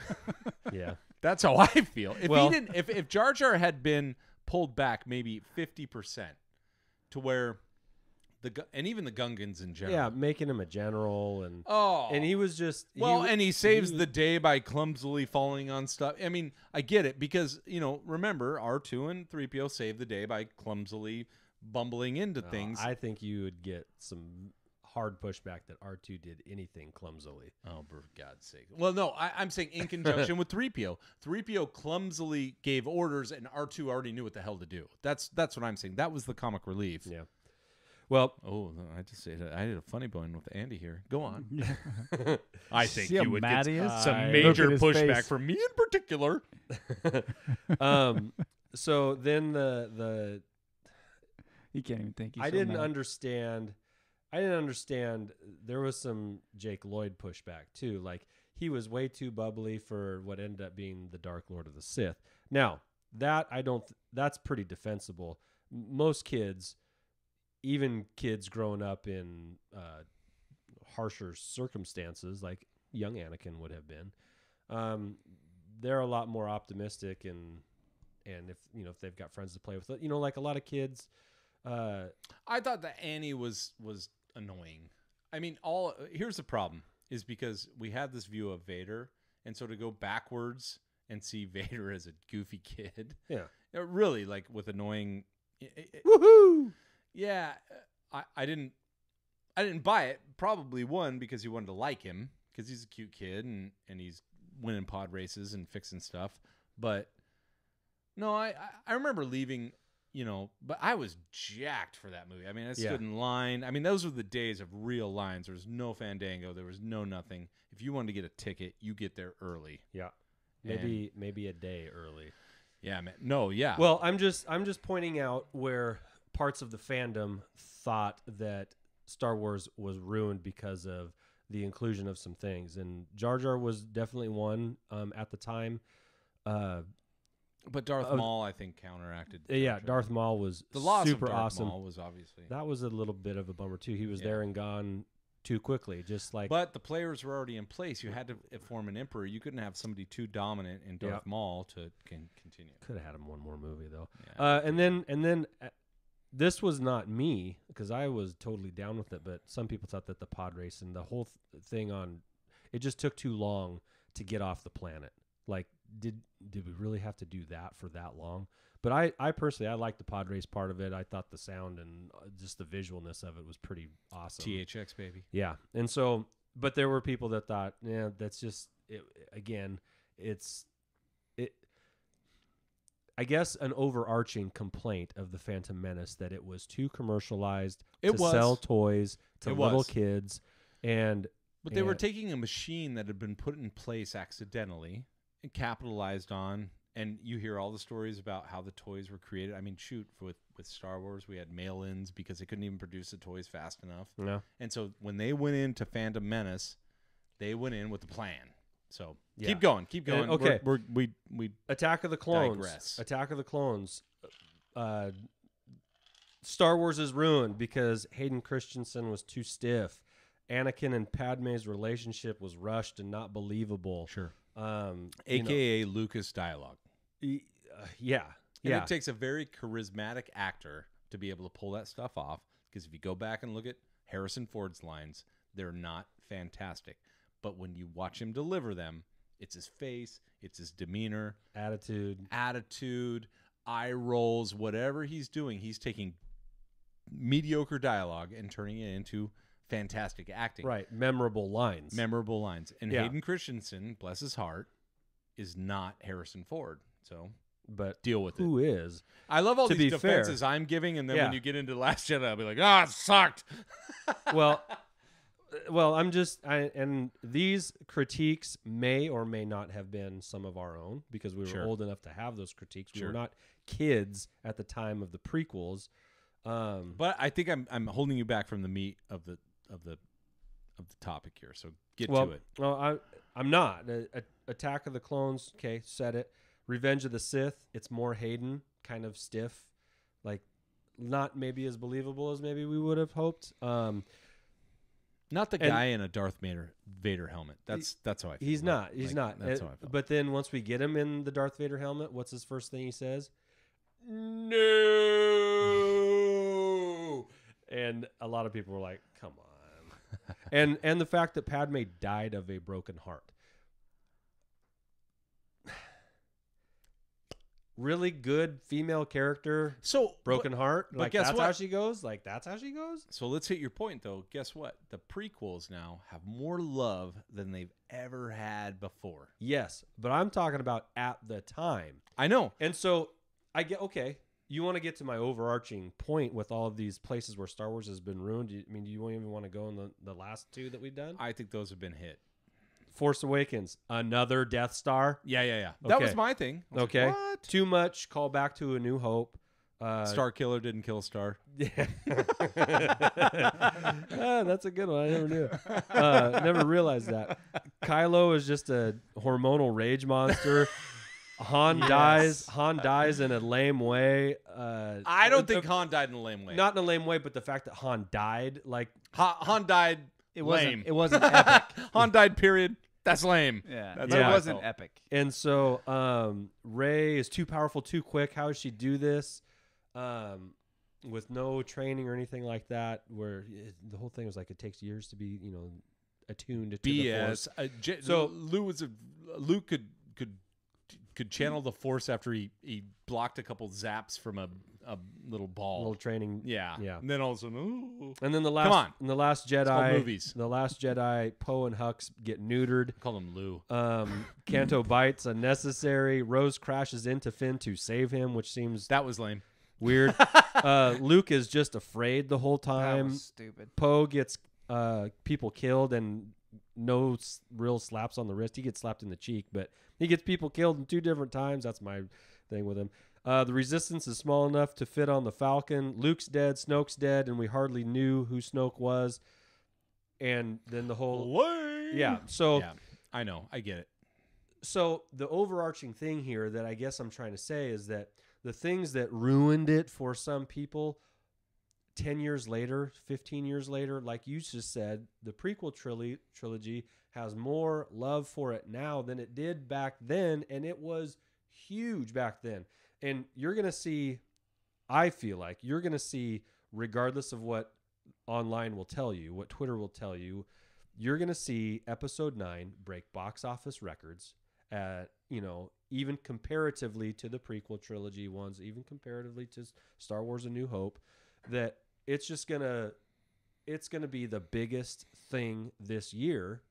S1: yeah.
S2: That's how I feel. If
S1: Well-
S2: he didn't, if if Jar Jar had been pulled back maybe fifty percent to where the Gu- and even the Gungans in general,
S1: Yeah, making him a general and
S2: Oh,
S1: and he was just he
S2: well,
S1: w-
S2: and he saves the day by clumsily falling on stuff. I mean, I get it because you know, remember R two and three PO saved the day by clumsily bumbling into
S1: Oh,
S2: things.
S1: I think you would get some hard pushback that R2 did anything clumsily.
S2: Oh, for God's sake. Well, no, I, I'm saying in conjunction with 3PO. 3PO clumsily gave orders and R2 already knew what the hell to do. That's that's what I'm saying. That was the comic relief.
S1: Yeah. Well,
S2: Oh, I just said I did a funny bone with Andy here. Go on. I think
S3: See
S2: you would
S3: mad
S2: get
S3: he is?
S2: some
S1: I-
S2: major
S3: Look at his
S2: pushback
S3: face.
S2: from me in particular.
S1: um so then the the
S3: He can't even think. He's
S1: I
S3: so
S1: didn't
S3: mad.
S1: understand I didn't understand there was some Jake Lloyd pushback too. Like he was way too bubbly for what ended up being the Dark Lord of the Sith. Now, that I don't th- that's pretty defensible. M- Most kids even kids growing up in uh, harsher circumstances like young Anakin would have been um, they're a lot more optimistic and and if you know if they've got friends to play with you know like a lot of kids uh,
S2: I thought that Annie was was annoying. I mean, all here's the problem is because we had this view of Vader, and so to go backwards and see Vader as a goofy kid,
S1: yeah
S2: really like with annoying. it- it-
S1: woohoo
S2: yeah, uh, I I didn't I didn't buy it. Probably one because he wanted to like him because he's a cute kid and and he's winning pod races and fixing stuff. But no, I I- remember leaving. You know, but I was jacked for that movie. I mean, I stood
S1: Yeah.
S2: in line. I mean, those were the days of real lines. There was no Fandango. There was no nothing. If you wanted to get a ticket, you get there early.
S1: yeah maybe maybe a day early
S2: Yeah, man. No, yeah.
S1: well i'm just i'm just pointing out where parts of the fandom thought that star wars was ruined because of the inclusion of some things and jar jar was definitely one um, at the time uh,
S2: but Darth
S1: of-
S2: Maul, I think, counteracted.
S1: yeah
S2: Jar Jar.
S1: darth maul was
S2: The loss
S1: super
S2: of Darth
S1: awesome
S2: Maul was obviously.
S1: that was a little bit of a bummer too he was
S2: Yeah.
S1: there and gone too quickly just like
S2: But the players were already in place. You had to uh, form an emperor. You couldn't have somebody too dominant in Darth
S1: Yep.
S2: Maul to can continue.
S1: could have had him one more movie though
S2: Yeah.
S1: Uh, and then and then uh, this was not me because I was totally down with it, but some people thought that the pod race and the whole th- thing on it just took too long to get off the planet. Like, did did we really have to do that for that long? But I, I personally, I liked the pod race part of it. I thought the sound and uh, just the visualness of it was pretty awesome.
S2: THX baby.
S1: Yeah, and so, but there were people that thought, yeah, that's just it, again, it's it. I guess an overarching complaint of the Phantom Menace that it was too commercialized
S2: It
S1: to
S2: was.
S1: sell toys to
S2: It
S1: little
S2: was.
S1: kids, and
S2: But they were
S1: Yeah.
S2: taking a machine that had been put in place accidentally and capitalized on and you hear all the stories about how the toys were created. I mean, shoot, with with Star Wars, we had mail-ins because they couldn't even produce the toys fast enough.
S1: No.
S2: And so when they went into Phantom Menace, they went in with a plan. So
S1: Yeah.
S2: keep going, keep
S1: And-
S2: going.
S1: okay.
S2: we're, we're, we we
S1: Attack of the Clones.
S2: Digress.
S1: Attack of the Clones. Uh, Star Wars is ruined because Hayden Christensen was too stiff. Anakin and Padme's relationship was rushed and not believable.
S2: sure,
S1: Um, you know,
S2: aka Lucas dialogue.
S1: uh, yeah,
S2: And
S1: yeah.
S2: it takes a very charismatic actor to be able to pull that stuff off. Because if you go back and look at Harrison Ford's lines, they're not fantastic. But when you watch him deliver them, it's his face, it's his demeanor,
S1: Attitude.
S2: attitude, eye rolls, whatever he's doing, he's taking mediocre dialogue and turning it into fantastic acting.
S1: Right. Memorable lines.
S2: Memorable lines. And
S1: Yeah.
S2: Hayden Christensen, bless his heart, is not Harrison Ford. So
S1: but
S2: deal with it.
S1: who is?
S2: I love all
S1: To
S2: these
S1: be fair-
S2: defenses I'm giving, and then
S1: Yeah.
S2: when you get into Last Jedi, I'll be like, ah, it sucked.
S1: well, well, I'm just, I, and these critiques may or may not have been some of our own because we were
S2: Sure.
S1: old enough to have those critiques. We
S2: Sure.
S1: were not kids at the time of the prequels. Um,
S2: But I think I'm I'm holding you back from the meat of the of the of the topic here. So get
S1: well,
S2: to it.
S1: well, I, I'm not. A, a- Attack of the Clones. Okay, said it. Revenge of the Sith. It's more Hayden, kind of stiff, like not maybe as believable as maybe we would have hoped. Um,
S2: Not the
S1: and-
S2: guy in a Darth Vader Vader helmet. That's that's how I. Feel.
S1: He's not. He's
S2: Like,
S1: not.
S2: That's
S1: Uh,
S2: how I feel.
S1: But then once we get him in the Darth Vader helmet, what's his first thing he says? No. And a lot of people were like, "Come on." and and the fact that Padme died of a broken heart. Really good female character,
S2: so
S1: broken heart.
S2: but
S1: like
S2: guess
S1: that's how
S2: what?
S1: she goes. Like that's how she goes.
S2: So let's hit your point though. Guess what? The prequels now have more love than they've ever had before.
S1: Yes, but I'm talking about at the time.
S2: I know.
S1: And so I get okay. You want to get to my overarching point with all of these places where Star Wars has been ruined. I mean, do you even want to go in the, the last two that we've done?
S2: I think those have been hit.
S1: Force Awakens, another Death Star.
S2: Yeah, yeah, yeah. That was my thing. I was like,
S1: Okay,
S2: what?
S1: too much. Call back to A New Hope. Uh,
S2: Star Killer didn't kill Star.
S1: Yeah. Ah, that's a good one. I never knew. Uh, never realized that. Kylo is just a hormonal rage monster. Han dies. Han dies in a lame way. Uh,
S2: I don't
S1: uh,
S2: think Han died in a lame way.
S1: not in a lame way, but the fact that Han died, like
S2: Han, Han died.
S3: It
S2: lame.
S3: wasn't. It wasn't epic.
S2: Han died. Period. That's lame.
S3: Yeah,
S2: That's
S3: but
S1: how
S3: it wasn't epic.
S1: And so um Rey is too powerful, too quick. How does she do this? Um with no training or anything like that, where it, the whole thing was like it takes years to be, you know, attuned to the force.
S2: BS. Uh, J-
S1: So-
S2: Lou was a Luke could could could channel the force after he he blocked a couple zaps from a a little ball.
S1: little training.
S2: yeah,
S1: yeah.
S2: And then all of a sudden, ooh.
S1: And then the last come
S2: on.
S1: in the last Jedi
S2: movies.
S1: the last Jedi, Poe and Hux get neutered.
S2: Call called him Lou.
S1: Um Canto Bight's unnecessary. Rose crashes into Finn to save him, which seems
S2: That was lame.
S1: weird. uh Luke is just afraid the whole
S3: That
S1: time.
S3: was stupid.
S1: Poe gets uh, people killed and no s- real slaps on the wrist. He gets slapped in the cheek, but he gets people killed in two different times. That's my thing with him. Uh, the resistance is small enough to fit on the Falcon. Luke's dead, Snoke's dead, and we hardly knew who Snoke was. And then the whole yeah. So
S2: yeah. I know. I get it.
S1: so the overarching thing here that I guess I'm trying to say is that the things that ruined it for some people 10 years later, 15 years later, like you just said, the prequel trilogy trilogy has more love for it now than it did back then and it was huge back then. And you're going to see I feel like you're going to see regardless of what online will tell you, what Twitter will tell you, you're going to see episode 9 break box office records at, you know, even comparatively to the prequel trilogy ones, even comparatively to Star Wars A New Hope, that it's just going to it's going to be the biggest thing this year,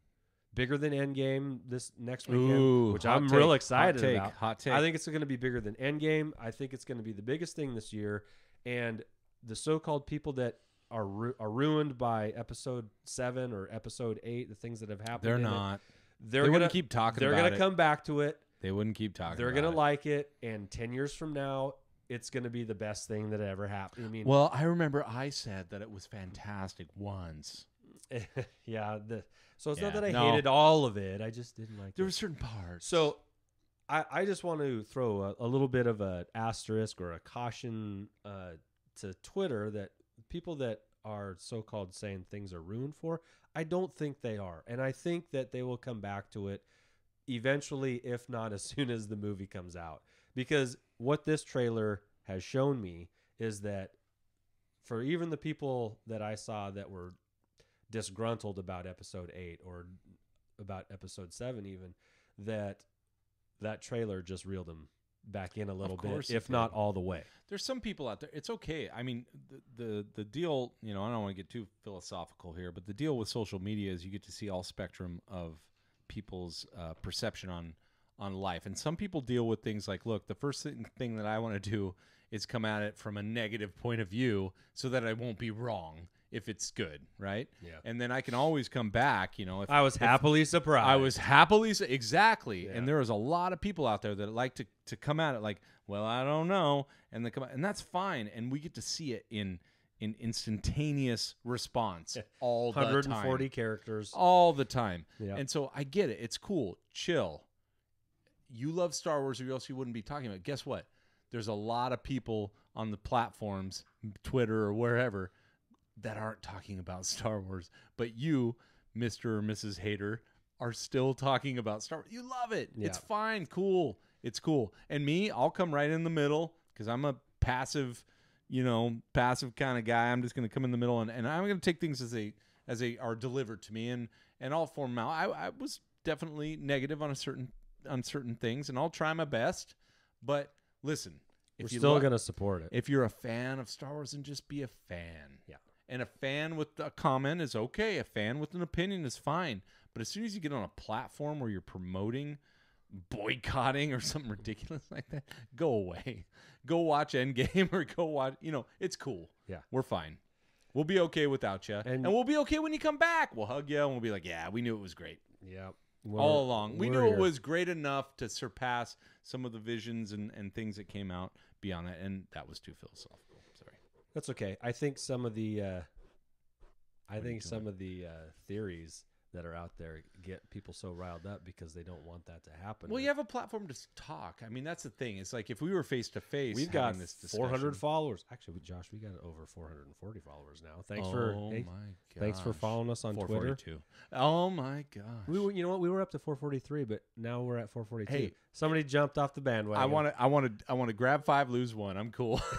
S1: bigger than Endgame this next weekend,
S2: Ooh,
S1: which I'm
S2: take,
S1: real
S2: hot
S1: excited
S2: take,
S1: about.
S2: hot take.
S1: I think it's going to be bigger than Endgame. I think it's going to be the biggest thing this year, and the so-called people that are ru- are ruined by episode seven or episode eight, the things that have happened.
S2: They're
S1: in it,
S2: not.
S1: they're
S2: They
S1: gonna
S2: wouldn't keep talking
S1: They're gonna
S2: it.
S1: come back to it,
S2: They wouldn't keep talking.
S1: they're gonna
S2: it.
S1: like it, and ten years from now, it's gonna be the best thing that ever happened. I mean,
S2: Well, I remember I said that it was fantastic once.
S1: yeah. The, so it's
S2: Yeah,
S1: not that I
S2: no.
S1: hated all of it. I just didn't like
S2: There
S1: it.
S2: were certain parts.
S1: So I, I just want to throw a, a little bit of an asterisk or a caution uh, to Twitter that people that are so called saying things are ruined for, I don't think they are. And I think that they will come back to it eventually, if not as soon as the movie comes out. Because what this trailer has shown me is that for even the people that I saw that were disgruntled about episode 8 or about episode 7 even that that trailer just reeled them back in a little bit if not all the way
S2: there's some people out there. It's okay. I mean, the the, the deal. You know, I don't want to get too philosophical here, but the deal with social media is you get to see all spectrum of people's uh, perception on on life. And some people deal with things like, look, the first thing, thing that I want to do is come at it from a negative point of view, so that I won't be wrong if it's good, right?
S1: Yeah.
S2: And then I can always come back. You know, if
S1: i was
S2: if-
S1: happily surprised
S2: I was happily s- exactly,
S1: Yeah.
S2: and there is a lot of people out there that like to to come at it like, well, I don't know, and they come, and that's fine, and we get to see it in in instantaneous response all the
S1: 140 characters
S2: all the time,
S1: Yeah.
S2: and so I get it. It's cool, chill. You love Star Wars, or else you wouldn't be talking about. it. Guess what? There's a lot of people on the platforms, Twitter or wherever, that aren't talking about Star Wars, but you, Mr. or Mrs. Hater, are still talking about Star Wars. You love it. It's fine, cool. It's cool. And me, I'll come right in the middle because I'm a passive, you know, passive kind of guy. I'm just going to come in the middle and, and I'm going to take things as they as they are delivered to me and and I'll form out. I, I was definitely negative on a certain on certain things and I'll try my best. But listen, if
S1: we're still going to support it
S2: if you're a fan of Star Wars, and just be a fan.
S1: Yeah.
S2: And a fan with a comment is okay. A fan with an opinion is fine. But as soon as you get on a platform where you're promoting boycotting or something ridiculous like that, go away. Go watch Endgame or go watch, you know, it's cool.
S1: Yeah.
S2: We're fine. We'll be okay without you. And,
S1: And-
S2: we'll be okay when you come back. We'll hug you and we'll be like, yeah, we knew it was great
S1: yeah
S2: all along. We
S1: we're
S2: knew it was great enough to surpass some of the visions and, and things that came out beyond that. And that was too philosophical.
S1: That's okay. I think some of the, uh, I think some of the uh, theories that are out there get people so riled up because they don't want that to happen.
S2: Well, you have a platform to talk. I mean, that's the thing. It's like if we were face to face,
S1: We've got
S2: this
S1: 400 followers. Actually, we- Josh, we got over 440 followers now. Thanks
S2: oh
S1: for
S2: my
S1: hey,
S2: gosh.
S1: thanks for following us on Twitter.
S2: 442. Oh my gosh.
S1: We were, you know what? We were up to 443, but now we're at 442.
S2: Hey.
S1: somebody jumped off the bandwagon.
S2: I want to. I want to. I want to grab five, lose one. I'm cool.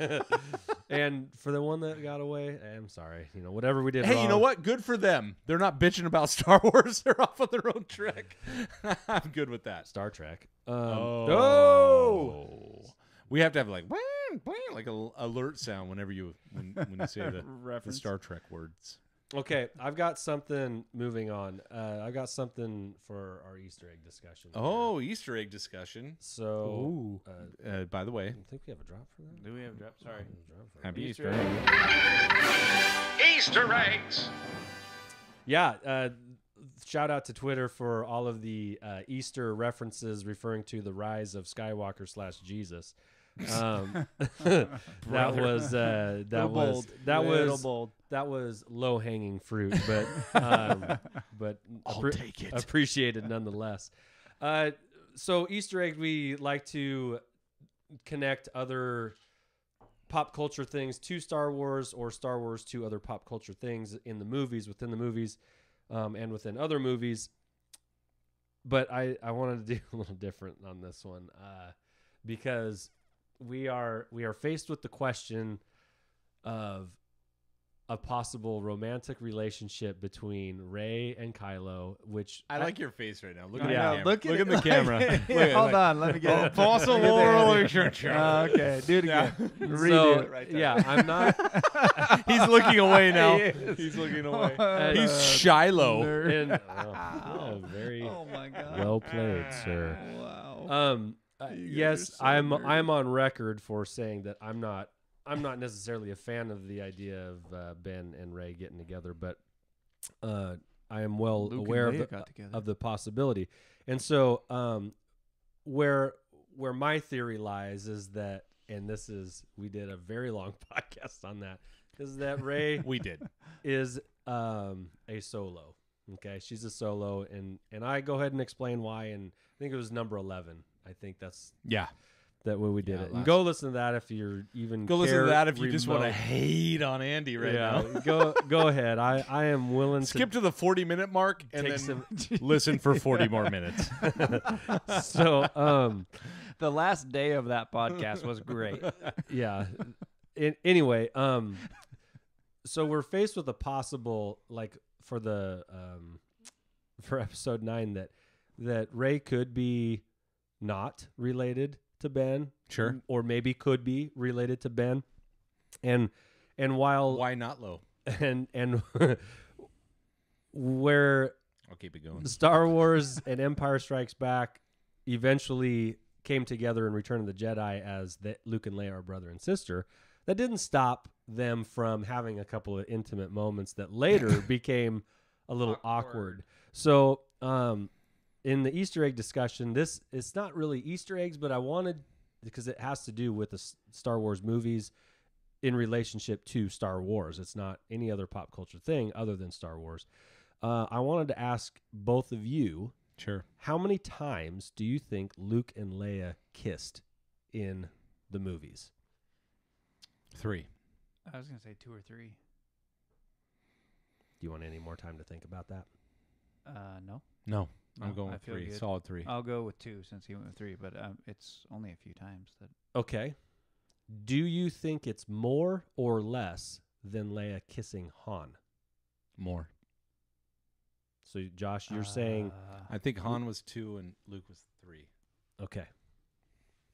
S1: and for the one that got away, I'm sorry. You know, whatever we did.
S2: hey, you know what? Good for them. They're not bitching about Star Wars. They're off on their own trek. I'm good with that.
S1: Star Trek. Um,
S2: oh.
S1: oh!
S2: We have to have like "Wah, wah," like a l- alert sound whenever you when, when you say the, the Star Trek words.
S1: Okay, I've got something. Moving on. Uh, I got something for our Easter egg discussion. here.
S2: Oh, Easter egg discussion.
S1: so uh,
S2: Uh, by the way,
S1: I think we have a drop for that.
S3: Do we have a drop? Sorry.
S1: A drop for
S2: happy
S3: Easter
S2: Easter.
S4: Easter eggs.
S1: Yeah. Uh, shout out to Twitter for all of the uh, Easter references referring to the rise of Skywalker slash Jesus. Um, that was uh, that
S3: Little
S1: was
S3: bold.
S1: that
S3: Little
S1: was
S3: bold.
S1: That was low hanging fruit, but um, but
S2: I'll
S1: appre-
S2: take it.
S1: appreciated nonetheless. Uh, so Easter egg, we like to connect other pop culture things to Star Wars or Star Wars to other pop culture things in the movies, within the movies, um, and within other movies. But I, I wanted to do a little different on this one uh, because we are we are faced with the question of a possible romantic relationship between Rey and Kylo, which
S2: I like your face right now. Look at
S1: Yeah.
S2: the
S3: know,
S2: camera.
S3: Look, at
S2: at
S3: it,
S2: the camera.
S3: like-
S2: Look at-
S3: Hold
S2: like,
S3: on, let me get
S2: Oh,
S3: it.
S2: possible
S3: Let me get the hand.
S2: relationship.
S3: Uh, okay, do it
S2: Yeah.
S3: again.
S1: so
S3: Redo it.
S2: right there.
S1: yeah, I'm not.
S2: He's looking away now.
S3: He.
S2: He's looking away.
S1: Uh,
S2: He's Shiloh.
S1: And, oh, yeah, very
S3: Oh my god.
S1: well played, sir.
S3: Wow.
S1: Um, uh, yes,
S3: so
S1: I'm.
S3: nerdy.
S1: I'm on record for saying that I'm not. I'm not necessarily a fan of the idea of uh, Ben and Rey getting together, but uh, I am well
S3: Luke
S1: aware of the, of the possibility. And so, um, where where my theory lies is that, and this is we did a very long podcast on that, is that Rey
S2: We did.
S1: is um a solo. Okay, she's a solo, and and I go ahead and explain why. And I think it was number eleven. I think that's
S2: Yeah.
S1: That way we did
S2: Yeah,
S1: it. And
S2: last-
S1: go listen to that if you're even
S2: Go listen to that if you just want to hate on Andy right
S1: yeah,
S2: now.
S1: go go ahead. I I am willing to
S2: Skip to the 40 minute mark and then
S1: some-
S2: listen for 40 more minutes.
S1: so um
S3: The last day of that podcast was great.
S1: yeah. In, anyway, um, so we're faced with a possible like for the um for episode nine that that Rey could be not related to Ben,
S2: Sure.
S1: or maybe could be related to Ben, and and while
S2: Why not low?
S1: and and where
S2: I'll keep it going.
S1: Star Wars and Empire Strikes Back eventually came together in Return of the Jedi as the, Luke and Leia are brother and sister. That didn't stop them from having a couple of intimate moments that later became a little awkward.
S3: Awkward.
S1: So, um, in the Easter egg discussion, this it's not really Easter eggs, but I wanted because it has to do with the S- Star Wars movies in relationship to Star Wars. It's not any other pop culture thing other than Star Wars. Uh, I wanted to ask both of you
S2: Sure.
S1: how many times do you think Luke and Leia kissed in the movies?
S2: Three.
S3: I was gonna say two or three.
S1: Do you want any more time to think about that?
S3: Uh, no,
S2: No, I'm
S3: No,
S2: going
S3: I
S2: with
S3: feel
S2: three.
S3: good.
S2: Solid three.
S3: I'll go with two since he went with three. But um, it's only a few times that.
S1: Okay. Do you think it's more or less than Leia kissing Han?
S2: More.
S1: So, Josh, you're saying
S3: Uh,
S2: I think Han was two and Luke was three.
S1: okay.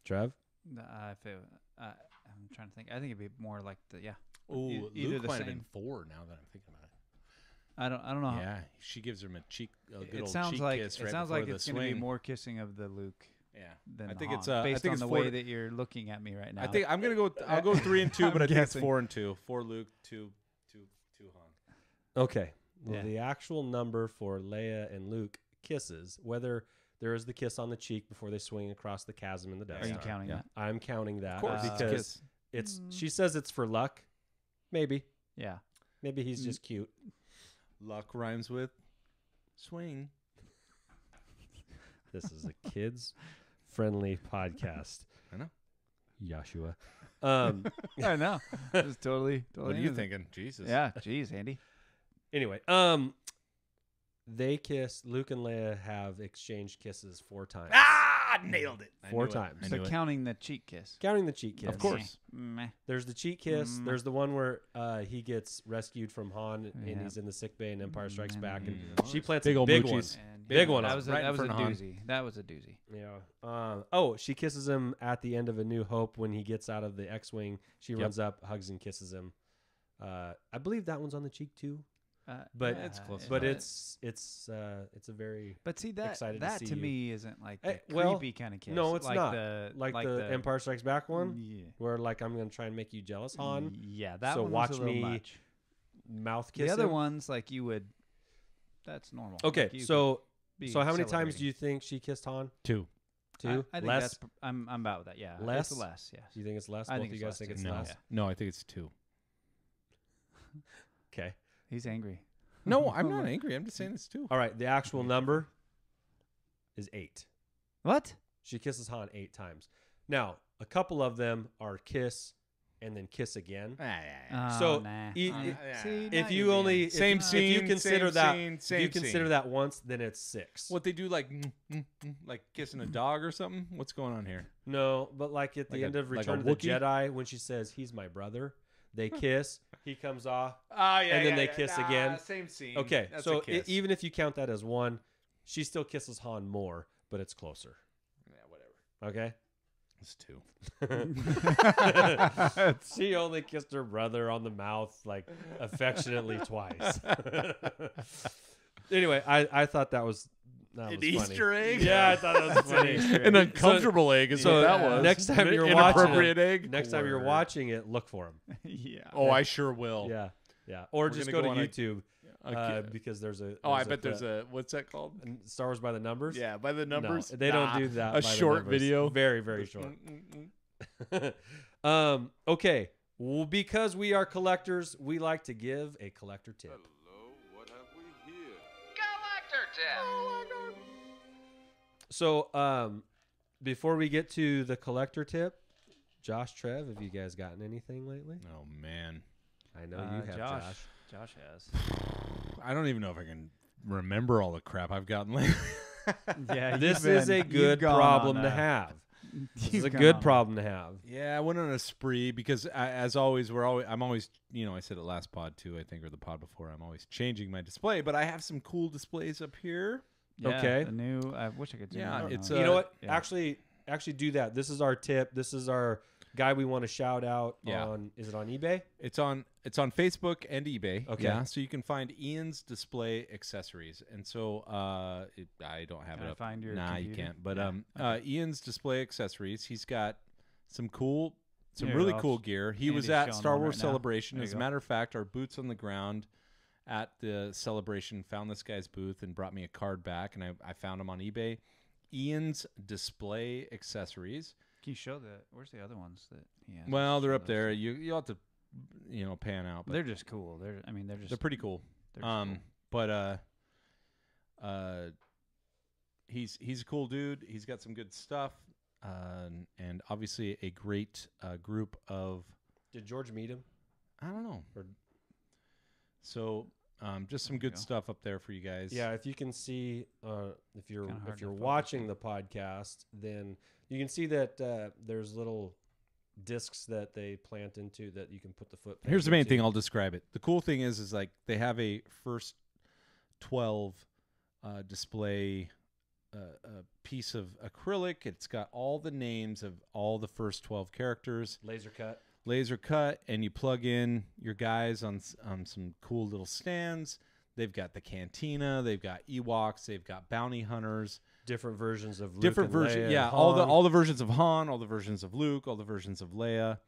S1: Trev,
S3: Uh, I feel. Uh, I'm trying to think. I think it'd be more like the yeah.
S2: Oh,
S3: E- either
S2: Luke
S3: the
S2: might have been
S3: same.
S2: four. Now that I'm thinking about it.
S3: I don't. I don't know. how-
S2: Yeah, she gives him a cheek, a good
S3: it
S2: old
S3: sounds
S2: cheek
S3: like
S2: kiss
S3: it
S2: right
S3: sounds like
S2: the
S3: it's going to be more kissing of the Luke
S2: Yeah,
S3: than
S2: I think
S3: Han,
S2: it's. Uh,
S3: based
S2: I think
S3: on
S2: it's
S3: the
S2: four.
S3: way that you're looking at me right now.
S2: I think I'm gonna go. With, I'll go three and two, but I think it's four and two. Four Luke, two, two, two Han.
S1: Okay. Well,
S3: Yeah.
S1: the actual number for Leia and Luke kisses, whether there is the kiss on the cheek before they swing across the chasm in the Death
S3: Are you
S1: Star,
S3: counting
S2: Yeah.
S3: that?
S1: I'm counting that
S2: Of course,
S3: Uh,
S1: because
S2: kiss.
S1: it's. She says it's for luck. Maybe,
S3: Yeah.
S1: maybe he's
S3: Mm.
S1: just cute.
S2: Luck rhymes with swing.
S1: This is a kids friendly podcast.
S2: I know.
S1: Joshua. Um.
S3: I know. It's totally. totally
S2: What are you
S3: innocent.
S2: thinking? Jesus.
S3: Yeah. Jeez, Andy.
S1: anyway, um, they kiss. Luke and Leia have exchanged kisses four times.
S2: Ah, nailed it.
S1: Four
S2: it.
S1: times.
S3: So counting the cheek kiss.
S1: Counting the cheek kiss.
S2: Of course.
S3: Meh.
S1: There's the cheek kiss.
S3: Mm.
S1: There's the one where uh, he gets rescued from Han
S3: Yeah.
S1: and he's in the sick bay and Empire Strikes
S3: Mm,
S1: Back, and she plants
S2: Big
S1: a big one.
S3: And
S1: Big one
S3: That was a,
S2: right
S3: that was a
S2: front Han.
S3: doozy. That was a doozy.
S1: Yeah. Um, oh, she kisses him at the end of A New Hope when he gets out of the X-wing. She
S2: Yep.
S1: runs up, hugs and kisses him. Uh, I believe that one's on the cheek too,
S3: Uh,
S1: but
S3: yeah,
S2: It's close
S1: but
S2: enough.
S1: it's it's uh, it's a very
S3: But see that
S1: excited to
S3: that
S1: see
S3: to me isn't like
S1: Eh,
S3: the
S1: well,
S3: creepy kind of kiss.
S1: no, it's
S3: like
S1: not.
S3: The,
S1: like, the, Empire Strikes Back one,
S3: Yeah.
S1: where like I'm gonna try and make you jealous, Han.
S3: Yeah, that
S1: So
S3: one was
S1: watch
S3: a little
S1: me
S3: much.
S1: Mouth kiss.
S3: The other
S1: him.
S3: ones, like you would, that's normal.
S1: Okay,
S3: Like,
S1: so so how many times do you think she kissed Han?
S2: Two.
S1: Two.
S3: I, I think
S1: less?
S3: That's, I'm, I'm about with that. Yeah,
S1: Less?
S3: It's less. Yes.
S1: Do you think it's less?
S3: I
S1: Both
S3: think
S1: you guys
S3: less
S1: think
S3: too.
S1: it's
S2: no,
S1: less?
S3: Yeah.
S2: no, I think it's two.
S1: Okay.
S3: He's angry.
S2: No, I'm not angry. I'm just saying this too.
S1: All right. The actual number is eight.
S3: What?
S1: She kisses Han eight times. Now, a couple of them are kiss and then kiss again.
S2: Ah,
S1: So,
S3: Oh, nah.
S1: e-
S3: Uh,
S1: i-
S3: see,
S1: If you
S3: you're being-
S1: only if
S2: Same
S1: you, if
S2: scene,
S1: you consider
S2: same
S1: that
S2: scene,
S1: if
S2: same
S1: you consider
S2: scene.
S1: that once, then it's six.
S2: What they do, like, mm, mm, mm, like kissing a dog or something? What's going on here?
S1: No, but like at the
S2: Like a-
S1: end of
S2: like a
S1: Return of the
S2: Wookiee?
S1: Jedi, when she says he's my brother, they hmm. kiss. he comes off.
S2: Oh yeah,
S1: And then they kiss again.
S2: Same scene.
S1: Okay,
S2: That's
S1: so
S2: a
S1: i-
S2: kiss.
S1: even if you count that as one, she still kisses Han more, but it's closer.
S2: yeah, whatever.
S1: Okay.
S2: It's two.
S1: she only kissed her brother on the mouth like affectionately twice. anyway, I, I thought that was that
S2: An
S1: was funny.
S2: Easter egg?
S1: Yeah, I thought that was funny.
S2: An uncomfortable egg is
S1: so
S2: what that
S1: uh,
S2: was.
S1: next time you're
S2: inappropriate
S1: watching
S2: egg.
S1: Next time you're
S2: Word.
S1: watching it, look for him.
S3: yeah.
S2: Oh, I sure will.
S1: Yeah, yeah. Or
S2: We're
S1: just
S2: gonna
S1: go,
S2: go
S1: to
S2: a-
S1: YouTube
S2: Okay.
S1: uh, because there's a.
S2: oh, I bet there's
S1: th-
S2: a what's that called?
S1: and Star Wars by the numbers.
S2: Yeah, by the
S1: No,
S2: numbers.
S1: they don't do that.
S2: A
S1: by the
S2: short
S1: numbers.
S2: video.
S1: Very very short.
S2: Mm-mm-mm.
S1: um. Okay. Well, because we are collectors, we like to give a collector tip.
S4: Tip.
S1: So, um, before we get to the collector tip, Josh, Trev, have you guys gotten anything lately?
S2: Oh man,
S1: I know
S3: Uh,
S1: you have,
S3: Josh.
S1: Josh.
S3: Josh has.
S2: I don't even know if I can remember all the crap I've gotten lately.
S3: Yeah,
S1: This
S3: you've
S1: is a good problem to have. This a
S3: gone
S1: good problem to have.
S2: yeah, I went on a spree because, I, as always, we're always. I'm always, you know, I said it last pod too, I think, or the pod before. I'm always changing my display, but I have some cool displays up here.
S3: Yeah,
S1: Okay.
S3: The new. I wish I could. zoom
S2: Yeah, it's,
S3: on
S2: uh,
S1: you know what?
S3: yeah.
S1: Actually, actually do that. This is our tip. This is our guy we want to shout out
S2: Yeah.
S1: on. Is it on eBay?
S2: It's on it's on Facebook and eBay.
S1: Okay.
S2: Yeah, so you can find Iain's display accessories, and so uh, it, I don't have
S3: Can
S2: it
S3: I
S2: up.
S3: find your
S2: nah, you can't. But
S3: Yeah,
S2: um, uh, Iain's display accessories. He's got some cool, some
S3: Here,
S2: really cool gear. He was at Star Wars
S3: right.
S2: Celebration. As a
S3: go.
S2: matter of fact, our boots on the ground at the celebration found this guy's booth and brought me a card back, and I, I found him on eBay. Iain's display accessories.
S3: Can you show the? Where's the other ones that he has?
S2: Well, they're up
S3: those.
S2: there. You you have to, you know, pan out. But
S3: They're just cool. They're. I mean, they're just.
S2: they're pretty cool.
S3: they're
S2: Um,
S3: cool.
S2: but uh, uh, he's he's a cool dude. He's got some good stuff, uh, and, and obviously a great uh, group of
S1: Did George meet him?
S2: I don't know.
S1: Or-
S2: So um, just some good
S3: go.
S2: stuff up there for you guys.
S1: Yeah, if you can see, uh, if you're if you're watching the podcast, then you can see that uh, there's little discs that they plant into that you can put the foot.
S2: Here's the
S1: peg
S2: main thing. I'll describe it. The cool thing is, is like they have a first twelve uh, display uh, a piece of acrylic. It's got all the names of all the first twelve characters.
S1: laser cut.
S2: Laser cut and you plug in your guys on on some cool little stands. They've got the cantina, they've got Ewoks, they've got bounty hunters,
S1: Different versions of Luke
S2: different versions. Yeah, all the all the versions of Han, all the versions of Luke, all the versions of Leia,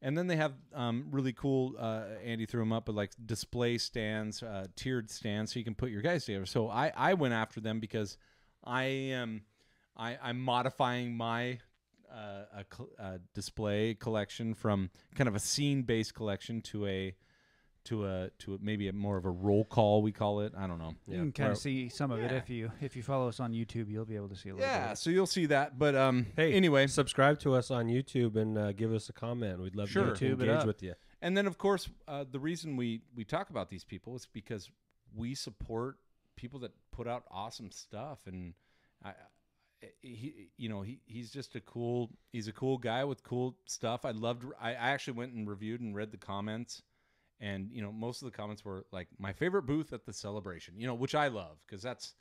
S2: and then they have um, really cool. Uh, Andy threw them up, but like display stands, uh, tiered stands, so you can put your guys together. So I I went after them because I am I I'm modifying my uh, a cl- uh, display collection from kind of a scene based collection to a to a to a, maybe a more of a roll call we call it. I don't know.
S3: You can kind
S2: Where-
S3: of see some of it if you if you follow us on YouTube. You'll be able to see a little
S2: Yeah,
S3: bit.
S2: so you'll see that. But um,
S1: Hey,
S2: anyway,
S1: subscribe to us on YouTube and uh, give us a comment. We'd love
S2: Sure.
S1: to
S3: YouTube
S1: engage with you.
S2: and then of course uh, the reason we we talk about these people is because we support people that put out awesome stuff and I, I he you know he he's just a cool he's a cool guy with cool stuff I loved I, actually went and reviewed and read the comments and you know most of the comments were like my favorite booth at the celebration you know which I love because that's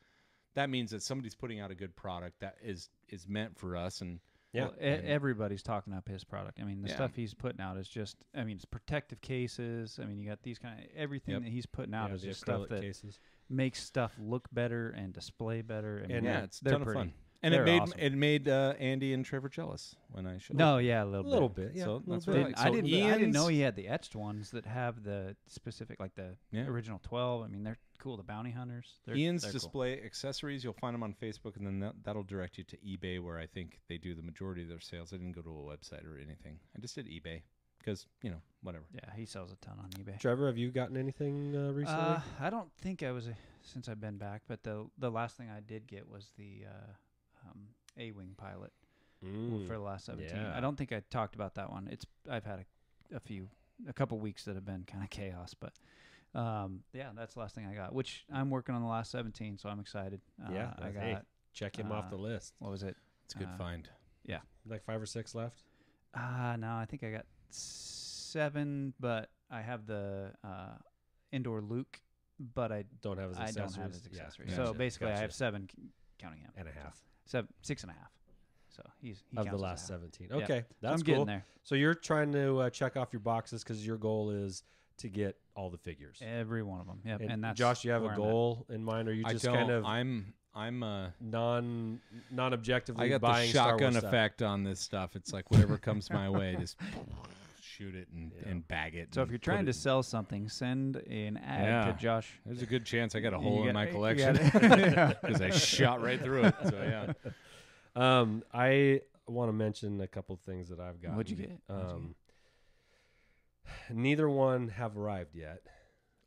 S2: that means that somebody's putting out a good product that is is meant for us and
S1: Yeah.
S3: Well, e- everybody's talking up his product. I mean, the
S2: Yeah.
S3: stuff he's putting out is just. I mean, it's protective cases. I mean, you got these kind of everything
S2: Yep.
S3: that he's putting out
S1: Yeah,
S3: is just stuff that
S1: cases.
S3: makes stuff look better and display better. I mean,
S1: And,
S2: yeah it's a
S3: they're
S2: ton
S3: pretty.
S2: of fun and it
S3: They're
S2: made
S3: awesome.
S2: it made uh, Andy and Trevor jealous when I showed
S3: No,
S2: them.
S3: yeah, a
S1: A
S3: little,
S1: little
S3: bit.
S1: bit. Yeah.
S2: So
S1: a little
S2: that's
S1: bit.
S2: what I
S3: Didn't-
S2: like.
S3: I didn't. I didn't know
S2: Iain's-
S3: he had the etched ones that have the specific, like the
S2: Yeah.
S3: original twelve. I mean, they're cool. The bounty hunters. They're,
S2: Iain's
S3: they're cool.
S2: display accessories. You'll find them on Facebook, and then that, that'll direct you to eBay, where I think they do the majority of their sales. I didn't go to a website or anything. I just did eBay because you know whatever.
S3: Yeah, he sells a ton on eBay.
S1: Trevor, have you gotten anything uh, recently?
S3: Uh, I don't think I was a, since I've been back, but the the last thing I did get was the uh, um, A wing pilot
S1: Mm.
S3: for the last seventeen.
S1: yeah.
S3: I don't think I talked about that one. It's I've had a, a few, a couple weeks that have been kind of chaos, but um, yeah, that's the last thing I got. Which I'm working on the last seventeen, so I'm excited. Uh,
S1: Yeah,
S3: I got
S1: hey. Check him off
S3: uh,
S1: the list.
S3: what was it?
S2: It's a good
S3: Uh,
S2: find.
S1: Yeah, like five or six left.
S3: Uh no, I think I got seven, but I have the uh, indoor Luke, but I
S1: Don't have his
S3: I don't have his
S1: Yeah,
S3: accessories.
S1: gotcha,
S3: So basically, I have seven, counting him.
S1: and a half
S3: Seven, six and a half. So he's he
S1: of the
S3: counts as a
S1: last seventeen. Okay,
S3: So
S1: that's
S3: I'm getting
S1: cool.
S3: there.
S1: So you're trying to uh, check off your boxes because your goal is to get all the figures.
S3: Every one of them. Yep.
S1: And,
S3: And, that's
S1: Josh, you have a
S3: where I'm at.
S1: goal in mind, or you
S2: I
S1: just
S2: don't.
S1: kind of
S2: I'm I'm uh
S1: non non objectively
S2: I got the
S1: buying Star
S2: shotgun effect on this stuff. It's like whatever comes my way, just shoot it and,
S1: Yeah.
S2: and bag it.
S3: So if you're
S2: put
S3: trying
S2: it-
S3: to sell something, send an ad
S2: Yeah.
S3: to Josh.
S2: there's a good chance I got a
S3: You
S2: hole in
S3: got-
S2: my collection
S3: got-
S2: because I shot right through it. So yeah,
S1: Um, I want to mention a couple things that I've got.
S3: What'd you get? What'd you
S1: Um, neither one have arrived yet.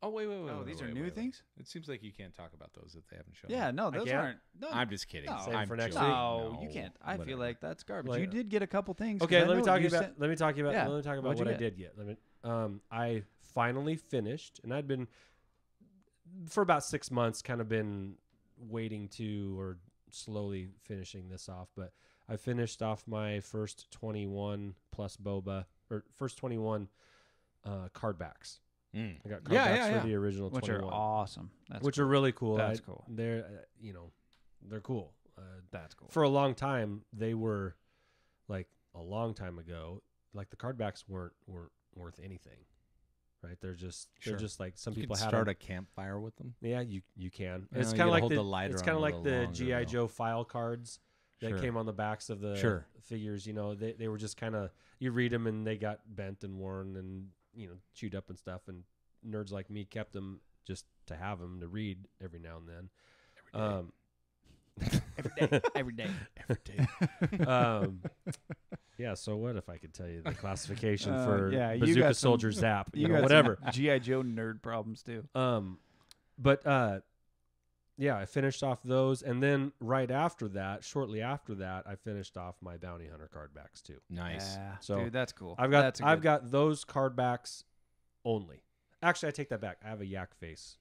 S2: Oh wait, wait, wait.
S3: Oh,
S2: wait,
S3: these
S2: wait,
S3: are
S2: wait,
S3: new
S2: wait.
S3: things.
S2: It seems like you can't talk about those if they haven't shown.
S3: Yeah,
S2: up.
S3: no, those aren't. No,
S2: I'm just kidding.
S3: No.
S1: Save
S2: I'm
S1: for next
S2: joking.
S1: week?
S3: no, you can't. I
S2: whatever.
S3: feel like that's garbage.
S1: Like-
S3: you did get a couple things.
S1: Okay, let me talk
S3: you
S1: about.
S3: sent-
S1: let me talk about.
S3: Yeah,
S1: Let me talk about
S3: what'd you
S1: what I did yet. Let me. Um, I finally finished, and I'd been for about six months, kind of been waiting to or slowly finishing this off. But I finished off my first twenty-one plus boba or first twenty-one uh, card backs.
S2: Mm.
S1: I got card
S2: Yeah,
S1: backs
S2: yeah,
S1: for the original
S3: which are awesome. That's
S1: which
S3: cool.
S1: are really cool.
S3: That's
S1: I-
S3: cool.
S1: They're uh, you know they're cool. Uh,
S3: that's cool.
S1: for a long time they were like a long time ago like the card backs weren't weren't worth anything right they're just
S2: Sure.
S1: they're just like some
S2: You
S1: people
S2: could
S1: had
S2: start
S1: 'em-
S2: a campfire with them.
S1: yeah you you can
S2: Yeah,
S1: it's kind of like
S2: hold
S1: the,
S2: the lighter
S1: it's kind of like the gi joe file cards that
S2: Sure.
S1: came on the backs of the
S2: Sure.
S1: figures you know they, they were just kind of you read them and they got bent and worn and you know chewed up and stuff and nerds like me kept them just to have them to read every now and then um
S3: every day, every day.
S2: Every day.
S1: um, yeah. So what if I could tell you the classification
S3: Uh,
S1: for
S3: yeah, you
S1: Bazooka
S3: got some-
S1: Soldier Zap? You, know,
S3: got
S1: whatever.
S3: GI Joe nerd problems too.
S1: Um, but uh, yeah, I finished off those, and then right after that, shortly after that, I finished off my Bounty Hunter card backs too.
S2: Nice.
S3: Yeah,
S1: So,
S3: dude, that's cool.
S1: I've got
S3: That's a
S1: I've
S3: good-
S1: got those card backs only. Actually, I take that back. I have a Yak Face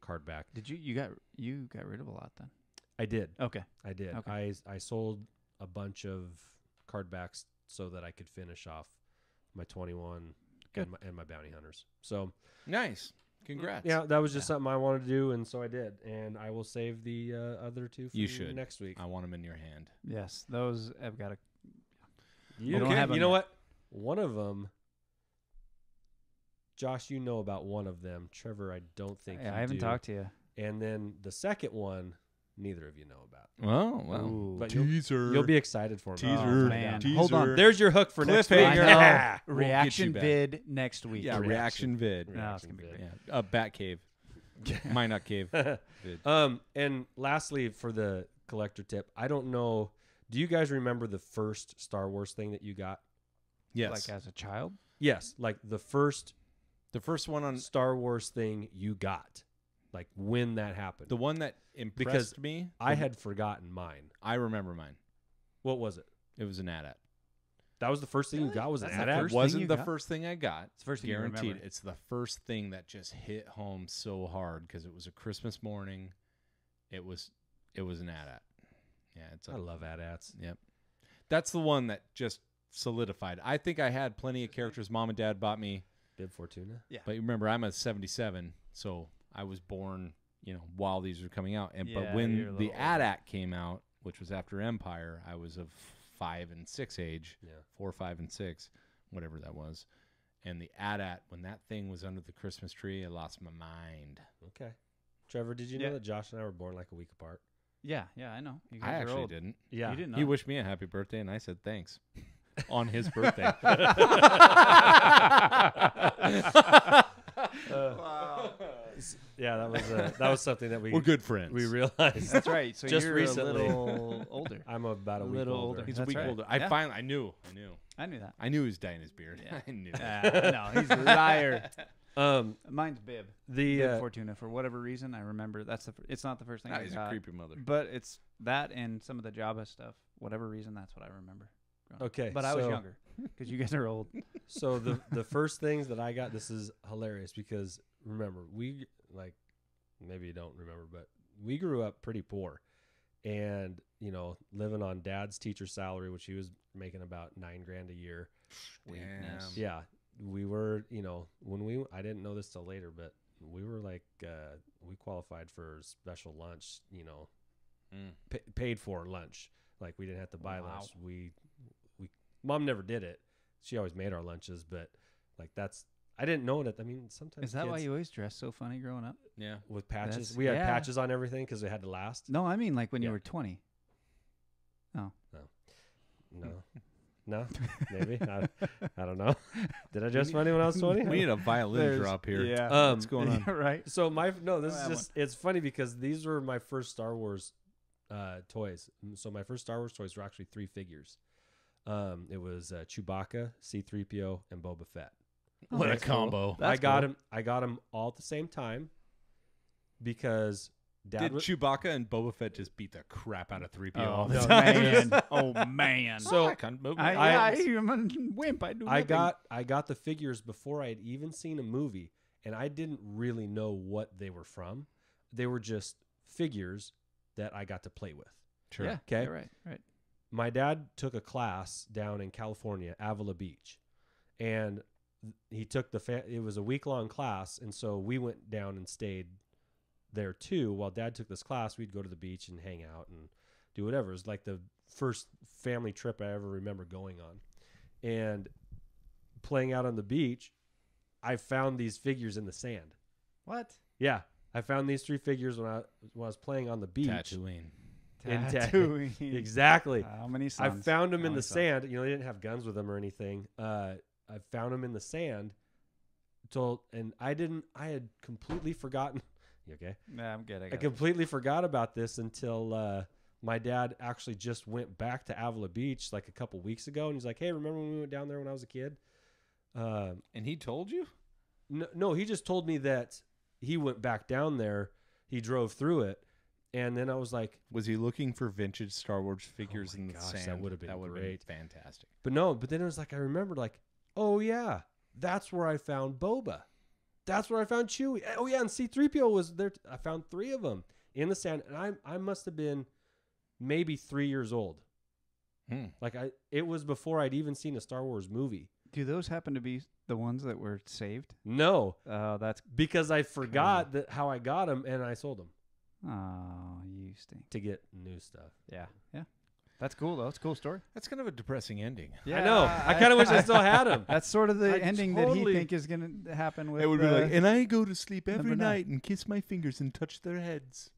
S1: card back.
S3: Did you you got you got rid of a lot then?
S1: I did.
S3: Okay.
S1: I did.
S3: Okay.
S1: I I sold a bunch of card backs so that I could finish off my 21 and my, and my bounty hunters. So
S2: Nice. Congrats.
S1: yeah, that was just
S3: Yeah.
S1: something I wanted to do, and so I did. And I will save the uh, other two for
S2: You should.
S1: next week.
S2: I want them in your hand.
S3: Yes, those I've got a.
S1: You,
S3: don't have
S1: you know
S3: yet.
S1: what? One of them, Josh, you know about one of them. Trevor, I don't think.
S3: Yeah,
S1: you
S3: I haven't
S1: do.
S3: talked to you.
S1: And then the second one, neither of you know about.
S2: Well, well.
S3: Ooh.
S1: But you'll,
S2: Teaser.
S1: you'll be excited for me.
S2: Teaser.
S3: Oh, man. Hold on.
S1: There's your hook for next week. Yeah.
S2: We'll
S3: Reaction vid next week.
S2: yeah, reaction, vid.
S3: No, it's gonna be
S1: vid.
S3: great.
S2: Yeah, a bat cave. Mynock cave. vid.
S1: Um, and lastly, for the collector tip, I don't know. Do you guys remember the first Star Wars thing that you got?
S2: Yes.
S3: Like as a child.
S1: Yes, like the first
S2: the first one on
S1: Star Wars thing you got, like when that happened.
S2: the one that impressed
S1: Because
S2: me.
S1: I had forgotten mine.
S2: I remember mine.
S1: What was it?
S2: It was an AT-AT.
S1: That was the first thing you got. Was an
S3: That's the
S1: AT-AT?
S3: first
S2: It
S3: thing
S2: wasn't the
S3: got?
S2: first thing I got.
S3: It's the first thing you
S2: Guaranteed.
S3: remember.
S2: It's the first thing that just hit home so hard because it was a Christmas morning. It was it was an AT-AT. Yeah, it's a,
S1: I love AT-ATs.
S2: Yep. That's the one that just solidified. I think I had plenty of characters mom and dad bought me,
S1: Bib Fortuna.
S2: but remember I'm a 77, so I was born, you know, while these were coming out. And
S3: Yeah,
S2: but when
S3: you're a
S2: the
S3: little older.
S2: AT-AT came out, which was after Empire, I was of 5 and 6 age,
S1: Yeah.
S2: 4, 5 and 6, whatever that was. And the AT-AT when that thing was under the Christmas tree, I lost my mind.
S1: Okay. Trevor, did you
S3: Yeah.
S1: know that Josh and I were born like a week apart?
S3: Yeah, yeah, I know. You guys
S2: I
S3: are
S2: actually
S3: old.
S2: didn't.
S1: Yeah.
S3: You didn't know.
S2: He wished me a happy birthday and I said thanks on his birthday.
S1: Yeah, that was uh, that was something that we
S2: We're good friends.
S1: we realized.
S3: That's right. So
S1: Just
S3: you're
S1: recently.
S3: a little older.
S1: I'm about a,
S3: A
S1: week
S3: little
S1: older.
S3: older.
S2: He's
S3: That's
S2: a week
S3: right.
S2: older. I
S3: Yeah.
S2: finally, I knew, I knew,
S3: I knew that.
S2: I knew he was dyeing his beard.
S3: Yeah.
S2: I knew.
S3: Ah, no, he's a liar.
S1: Um,
S3: Mine's Bib.
S1: the
S3: Bib
S1: uh,
S3: Fortuna. For whatever reason, I remember that's the. Fir- it's not the first thing
S2: Ah,
S3: I
S2: he's a
S3: got,
S2: creepy mother.
S3: but it's that and some of the Jabba stuff. Whatever reason, that's what I remember.
S1: okay,
S3: But I was younger because you guys are old.
S1: So the the first things that I got, this is hilarious because remember we like maybe you don't remember, but we grew up pretty poor, and you know living on dad's teacher salary, which he was making about nine grand a year.
S2: Damn.
S1: Yeah, we were you know when we I didn't know this till later, but we were like uh, we qualified for special lunch, you know,
S2: Mm.
S1: pa- paid for lunch. Like we didn't have to buy
S3: Wow.
S1: lunch. We we mom never did it. She always made our lunches, but like that's I didn't know it. I mean, sometimes
S3: Is that why
S1: kids
S3: you always dress so funny growing up?
S2: Yeah.
S1: with patches.
S3: That's-
S1: we had
S3: yeah.
S1: patches on everything because it had to last.
S3: No, I mean like when
S1: Yeah.
S3: you were 20.
S1: No, No, No. maybe. I, I don't know. Did I dress funny when I was twenty?
S2: We need a violin
S3: There's-
S2: drop here.
S3: Yeah.
S1: Um,
S2: What's going on?
S3: right.
S1: So my no, this
S3: Oh,
S1: is
S3: that
S1: just it's funny because these were my first Star Wars uh, toys. Mm, So my first Star Wars toys were actually three figures. Um, it was uh, Chewbacca, C-3PO, and Boba Fett.
S2: Oh, what a
S3: that's cool.
S2: combo.
S1: I
S3: That's
S1: got
S3: cool.
S1: them. I got him all at the same time because Dad
S2: Did
S1: was,
S2: Chewbacca and Boba Fett just beat the crap out of 3PO
S3: Oh,
S2: all the
S1: no,
S2: time?
S3: man. oh man.
S1: So,
S2: I can't move
S3: I,
S2: my
S3: I,
S2: arms.
S3: I'm a wimp. I do.
S1: I
S3: nothing.
S1: got I got the figures before I had even seen a movie, and I didn't really know what they were from. They were just figures that I got to play with.
S2: Sure.
S3: Yeah.
S1: Okay.
S3: you're right. Right.
S1: my dad took a class down in California, Avila Beach, and th- he took the fa- it was a week long class, and so we went down and stayed there too. While dad took this class, we'd go to the beach and hang out and do whatever. It was like the first family trip I ever remember going on, and playing out on the beach. I found these figures in the sand.
S3: What?
S1: Yeah, I found these three figures when I when I was playing on the beach.
S2: Tatooine.
S3: Tatooine.
S1: Exactly.
S3: How many
S1: I found them
S3: How
S1: in the
S3: sons?
S1: sand. You know, they didn't have guns with them or anything. Uh, I found them in the sand. Told, and I didn't. I had completely forgotten. You okay?
S3: Nah, I'm good. I
S1: I
S3: got this.
S1: completely forgot about this until uh, my dad actually just went back to Avila Beach like a couple weeks ago, and he's like, "Hey, remember when we went down there when I was a kid?" Uh,
S2: And he told you?
S1: no, no, he just told me that he went back down there. He drove through it, and then I was like,
S2: Was he looking for vintage Star Wars figures
S1: Oh my
S2: in the
S1: gosh, that
S2: sand?
S1: would've been
S2: that would've
S1: great.
S2: been fantastic.
S1: But no, but then it was like I remembered like, oh yeah, that's where I found Boba. That's where I found Chewie. Oh yeah, and C-3PO was there. I found three of them in the sand, and I I must have been maybe three years old.
S2: Hmm.
S1: Like I, it was before I'd even seen a Star Wars movie.
S3: Do those happen to be the ones that were saved?
S1: No,
S3: Oh, that's.
S1: because I forgot that how I got them, and I sold them
S3: Oh, you stink.
S1: to get new stuff.
S3: Yeah. Yeah. That's cool though. That's a cool story.
S2: That's kind of a depressing ending.
S1: Yeah, I know. I kind of wish I still had them.
S3: That's sort of the
S1: I
S3: ending
S1: totally-
S3: that he think is going to happen with.
S2: it would be like,
S3: uh,
S2: and I go to sleep every night and kiss my fingers and touch their heads.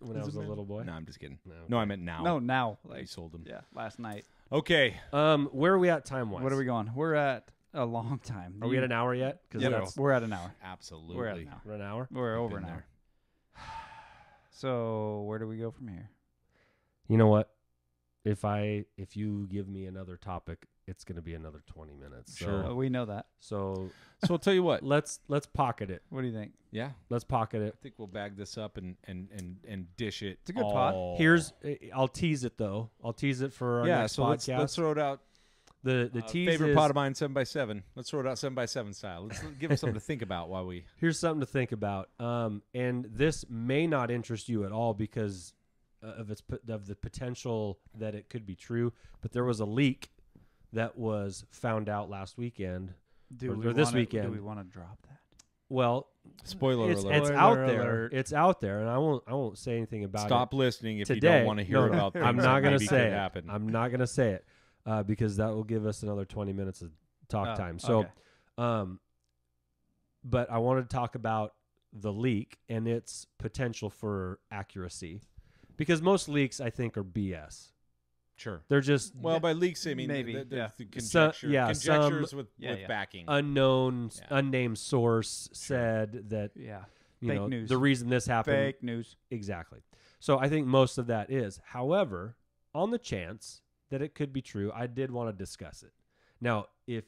S1: when I was a
S2: matter?
S1: little boy.
S2: No, I'm just kidding.
S1: No.
S2: No, I meant now.
S3: no, now.
S2: Like, you sold them.
S3: yeah, last night.
S2: Okay.
S1: Um, where are we at time wise?
S3: What are we going? We're at a long time.
S1: Are we at an hour yet? Because
S3: Yep,
S1: that's
S3: we're at an hour.
S2: Absolutely.
S3: We're at an hour.
S1: we're an hour.
S3: We're over
S2: been
S3: an hour. So where do we go from here?
S1: You know what? If I if you give me another topic, it's going to be another twenty minutes. So,
S2: Sure.
S3: Oh, we know that.
S1: So
S2: So I'll tell you what.
S1: let's let's pocket it.
S3: What do you think?
S2: Yeah.
S1: Let's pocket it.
S2: I think we'll bag this up and and and and dish it.
S3: It's a good pod.
S2: all-
S1: Here's eh, I'll tease it though. I'll tease it for our
S2: yeah.
S1: next
S2: So
S1: podcast.
S2: let's let's throw it out.
S1: the the
S2: Uh,
S1: tease
S2: favorite
S1: is
S2: pot of mine, seven by seven. Let's throw it out seven by seven style. Let's give us something to think about while we.
S1: here's something to think about. Um, and this may not interest you at all because uh, of its of the potential that it could be true. But there was a leak that was found out last weekend.
S3: Do
S1: Or-
S3: we
S1: or this
S3: wanna,
S1: weekend.
S3: Do we want to drop that?
S1: Well,
S2: Spoiler
S1: it's,
S2: alert.
S1: it's
S3: Spoiler
S1: out there.
S3: alert.
S1: It's out there, and I won't I won't say anything about
S2: Stop
S1: it Stop
S2: listening if you don't want to hear
S1: No, no,
S2: about
S1: I'm not gonna say it.
S2: happen.
S1: I'm not gonna say it uh, because that will give us another 20 minutes of talk
S3: Oh,
S1: time. So,
S3: okay.
S1: um, but I wanted to talk about the leak and its potential for accuracy, because most leaks I think are BS.
S2: sure.
S1: They're just
S2: Well, by leaks, I mean
S3: Maybe,
S2: the, the,
S3: yeah.
S2: the
S1: So-
S2: conjecture,
S1: yeah, some-
S2: conjectures with,
S3: Yeah,
S2: with
S3: yeah.
S2: backing.
S1: unknown,
S2: Yeah.
S1: unnamed source said that
S3: Yeah.
S1: you
S3: Fake
S1: know
S3: news.
S1: the reason this happened
S3: Fake news.
S1: Exactly. So I think most of that is. However, on the chance that it could be true, I did want to discuss it. Now, if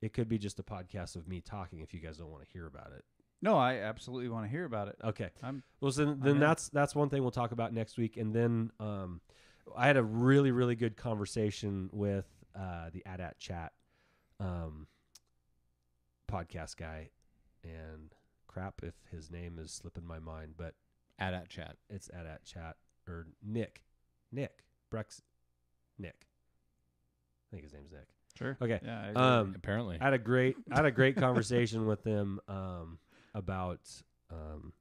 S1: it could be just a podcast of me talking, if you guys don't want to hear about it,
S3: No, I absolutely want to hear about it.
S1: okay.
S3: I'm
S1: Well, so then, then
S3: in.
S1: that's that's one thing we'll talk about next week, and then um, I had a really really good conversation with uh, the ADAT chat um, podcast guy, and crap if his name is slipping my mind, but
S2: At at chat.
S1: it's at at chat or Nick, Nick Brex, Nick. I think his name's Nick.
S3: sure.
S1: Okay.
S3: Yeah. I.
S1: Um,
S2: Apparently.
S1: I had a great, I had a great conversation with him um, about um,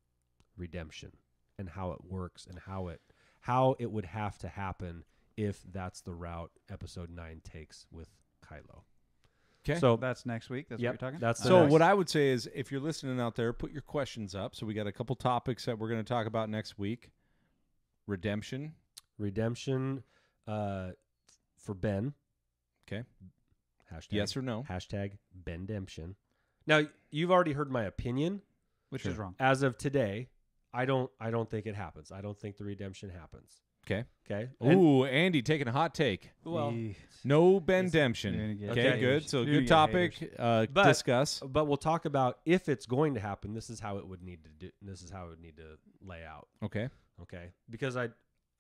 S1: redemption and how it works and how it, how it would have to happen if that's the route Episode Nine takes with Kylo.
S2: Okay.
S1: So
S3: that's next week. That's
S1: Yep,
S3: what you're talking.
S1: that's
S2: So
S1: next-
S2: what I would say is, if you're listening out there, put your questions up. So we got a couple topics that we're going to talk about next week. Redemption.
S1: redemption uh, for Ben.
S2: Okay.
S1: Hashtag
S2: Yes or no?
S1: hashtag Bendemption. Now you've already heard my opinion.
S3: which is wrong.
S1: As of today, I don't I don't think it happens. I don't think the redemption happens.
S2: Okay.
S1: Okay. And-
S2: Ooh, Andy taking a hot take.
S1: well,
S2: No Bendemption.
S3: you're gonna get
S2: Okay,
S1: haters.
S2: good. So
S3: You're
S2: good topic. Uh,
S1: But-
S2: discuss.
S1: but we'll talk about if it's going to happen. This is how it would need to do. This is how it would need to lay out.
S2: Okay.
S1: Okay, because I,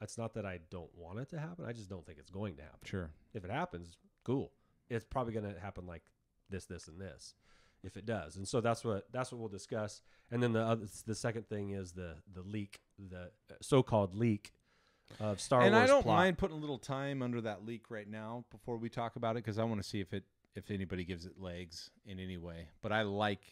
S1: it's not that I don't want it to happen. I just don't think it's going to happen.
S2: Sure.
S1: If it happens, cool. It's probably going to happen like this, this, and this. If it does, and so that's what that's what we'll discuss. And then the other, the second thing is the the leak, the so-called leak of Star
S2: and
S1: Wars.
S2: I don't
S1: plot.
S2: mind putting a little time under that leak right now before we talk about it because I want to see if it if anybody gives it legs in any way. But I like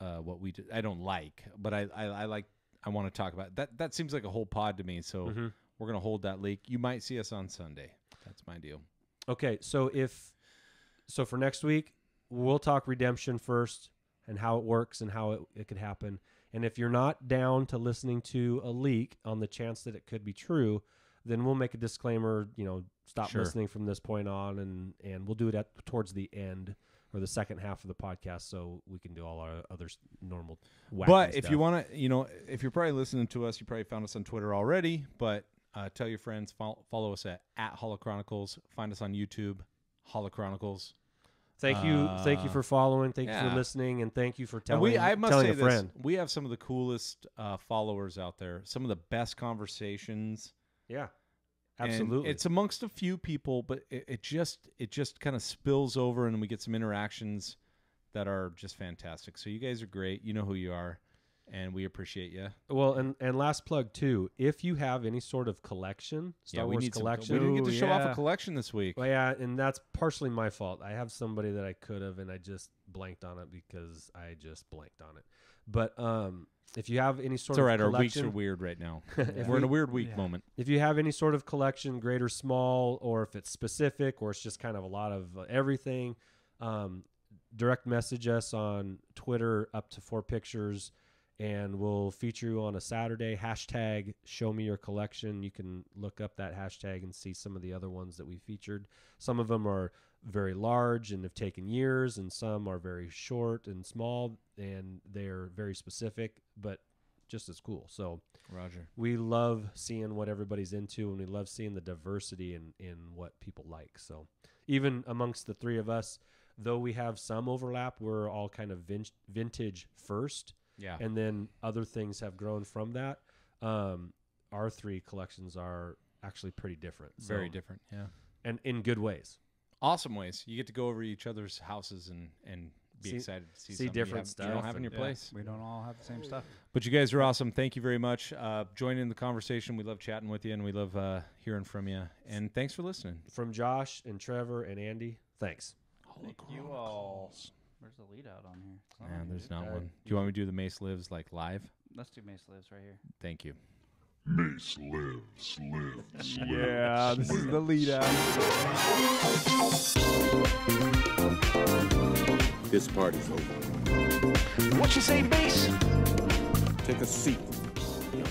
S2: uh, what we did. I don't like, but I I, I like. I want to talk about it. that. That seems like a whole pod to me. So
S1: Mhm.
S2: we're gonna hold that leak. You might see us on Sunday. That's my deal.
S1: Okay, so if so for next week, we'll talk redemption first and how it works and how it, it could happen. And if you're not down to listening to a leak on the chance that it could be true, then we'll make a disclaimer, you know, stop
S2: Sure.
S1: listening from this point on and and we'll do it at towards the end or the second half of the podcast so we can do all our other normal
S2: but if
S1: stuff.
S2: you want to, you know, if you're probably listening to us, you probably found us on Twitter already. But uh, tell your friends, follow, follow us at at Holochronicles. Find us on YouTube, Holochronicles.
S1: Thank you, thank you
S2: Uh,
S1: for following, thank you for listening, and thank you for
S2: And
S1: telling,
S2: we, I must
S1: telling
S2: say
S1: a
S2: this: we have some of the coolest uh, followers out there. Some of the best conversations.
S1: Yeah,
S2: and
S1: absolutely.
S2: it's amongst a few people, but it, it just it just kind of spills over, and we get some interactions that are just fantastic. So you guys are great. You know who you are, and we appreciate you.
S1: Well, and and last plug too. If you have any sort of collection, Star
S2: we
S1: Wars
S2: need some-
S1: collection,
S2: we didn't get to
S3: Ooh,
S2: show off a collection this week.
S1: Well, yeah, and that's partially my fault. I have somebody that I could have, and I just blanked on it because I just blanked on it. But um, if you have any sort
S2: It's all
S1: of
S2: right. Our weeks
S1: collection,
S2: are weird right now.
S1: If
S2: We're in a weird week
S3: Yeah.
S2: moment.
S1: if you have any sort of collection, great or small, or if it's specific, or it's just kind of a lot of uh, everything, um, direct message us on Twitter up to four pictures, and we'll feature you on a Saturday. Hashtag Show Me Your Collection. You can look up that hashtag and see some of the other ones that we featured. Some of them are very large and have taken years, and some are very short and small, and they're very specific, but just as cool. So
S2: Roger.
S1: we love seeing what everybody's into and we love seeing the diversity in in what people like so even amongst the three of us though we have some overlap we're all kind of vin- vintage first
S2: Yeah.
S1: and then other things have grown from that um our three collections are actually pretty different so-
S2: Very different. Yeah.
S1: and in good ways
S2: Awesome ways. You get to go over each other's houses and and be
S1: See-
S2: excited to see,
S1: see
S2: something you
S1: different
S2: have- you don't have in your
S1: and-
S3: Yeah,
S2: place.
S3: we don't all have the same stuff.
S2: But you guys are awesome. Thank you very much. Uh, join in the conversation. We love chatting with you, and we love uh, hearing from you. And thanks for listening.
S1: from josh and trevor and andy thanks
S3: Thank you all. Where's the lead out on here? It's not
S2: Man, there's not
S1: Uh,
S2: one. Do you want me to do the Mace Lives like live?
S3: Let's do Mace Lives right here.
S2: Thank you.
S5: Mace lives, lives, lives.
S3: Yeah, this is the lead out.
S6: This party's over.
S4: What you say, Mace?
S6: Take a seat, young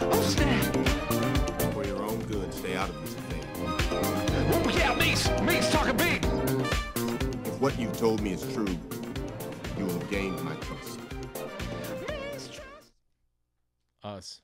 S4: Oh, snap.
S6: For your own good, stay out of these things.
S4: Oh, yeah, Mace. Mace talking big.
S6: If what you've told me is true, you will have gained my trust.
S4: Trust.
S2: Us.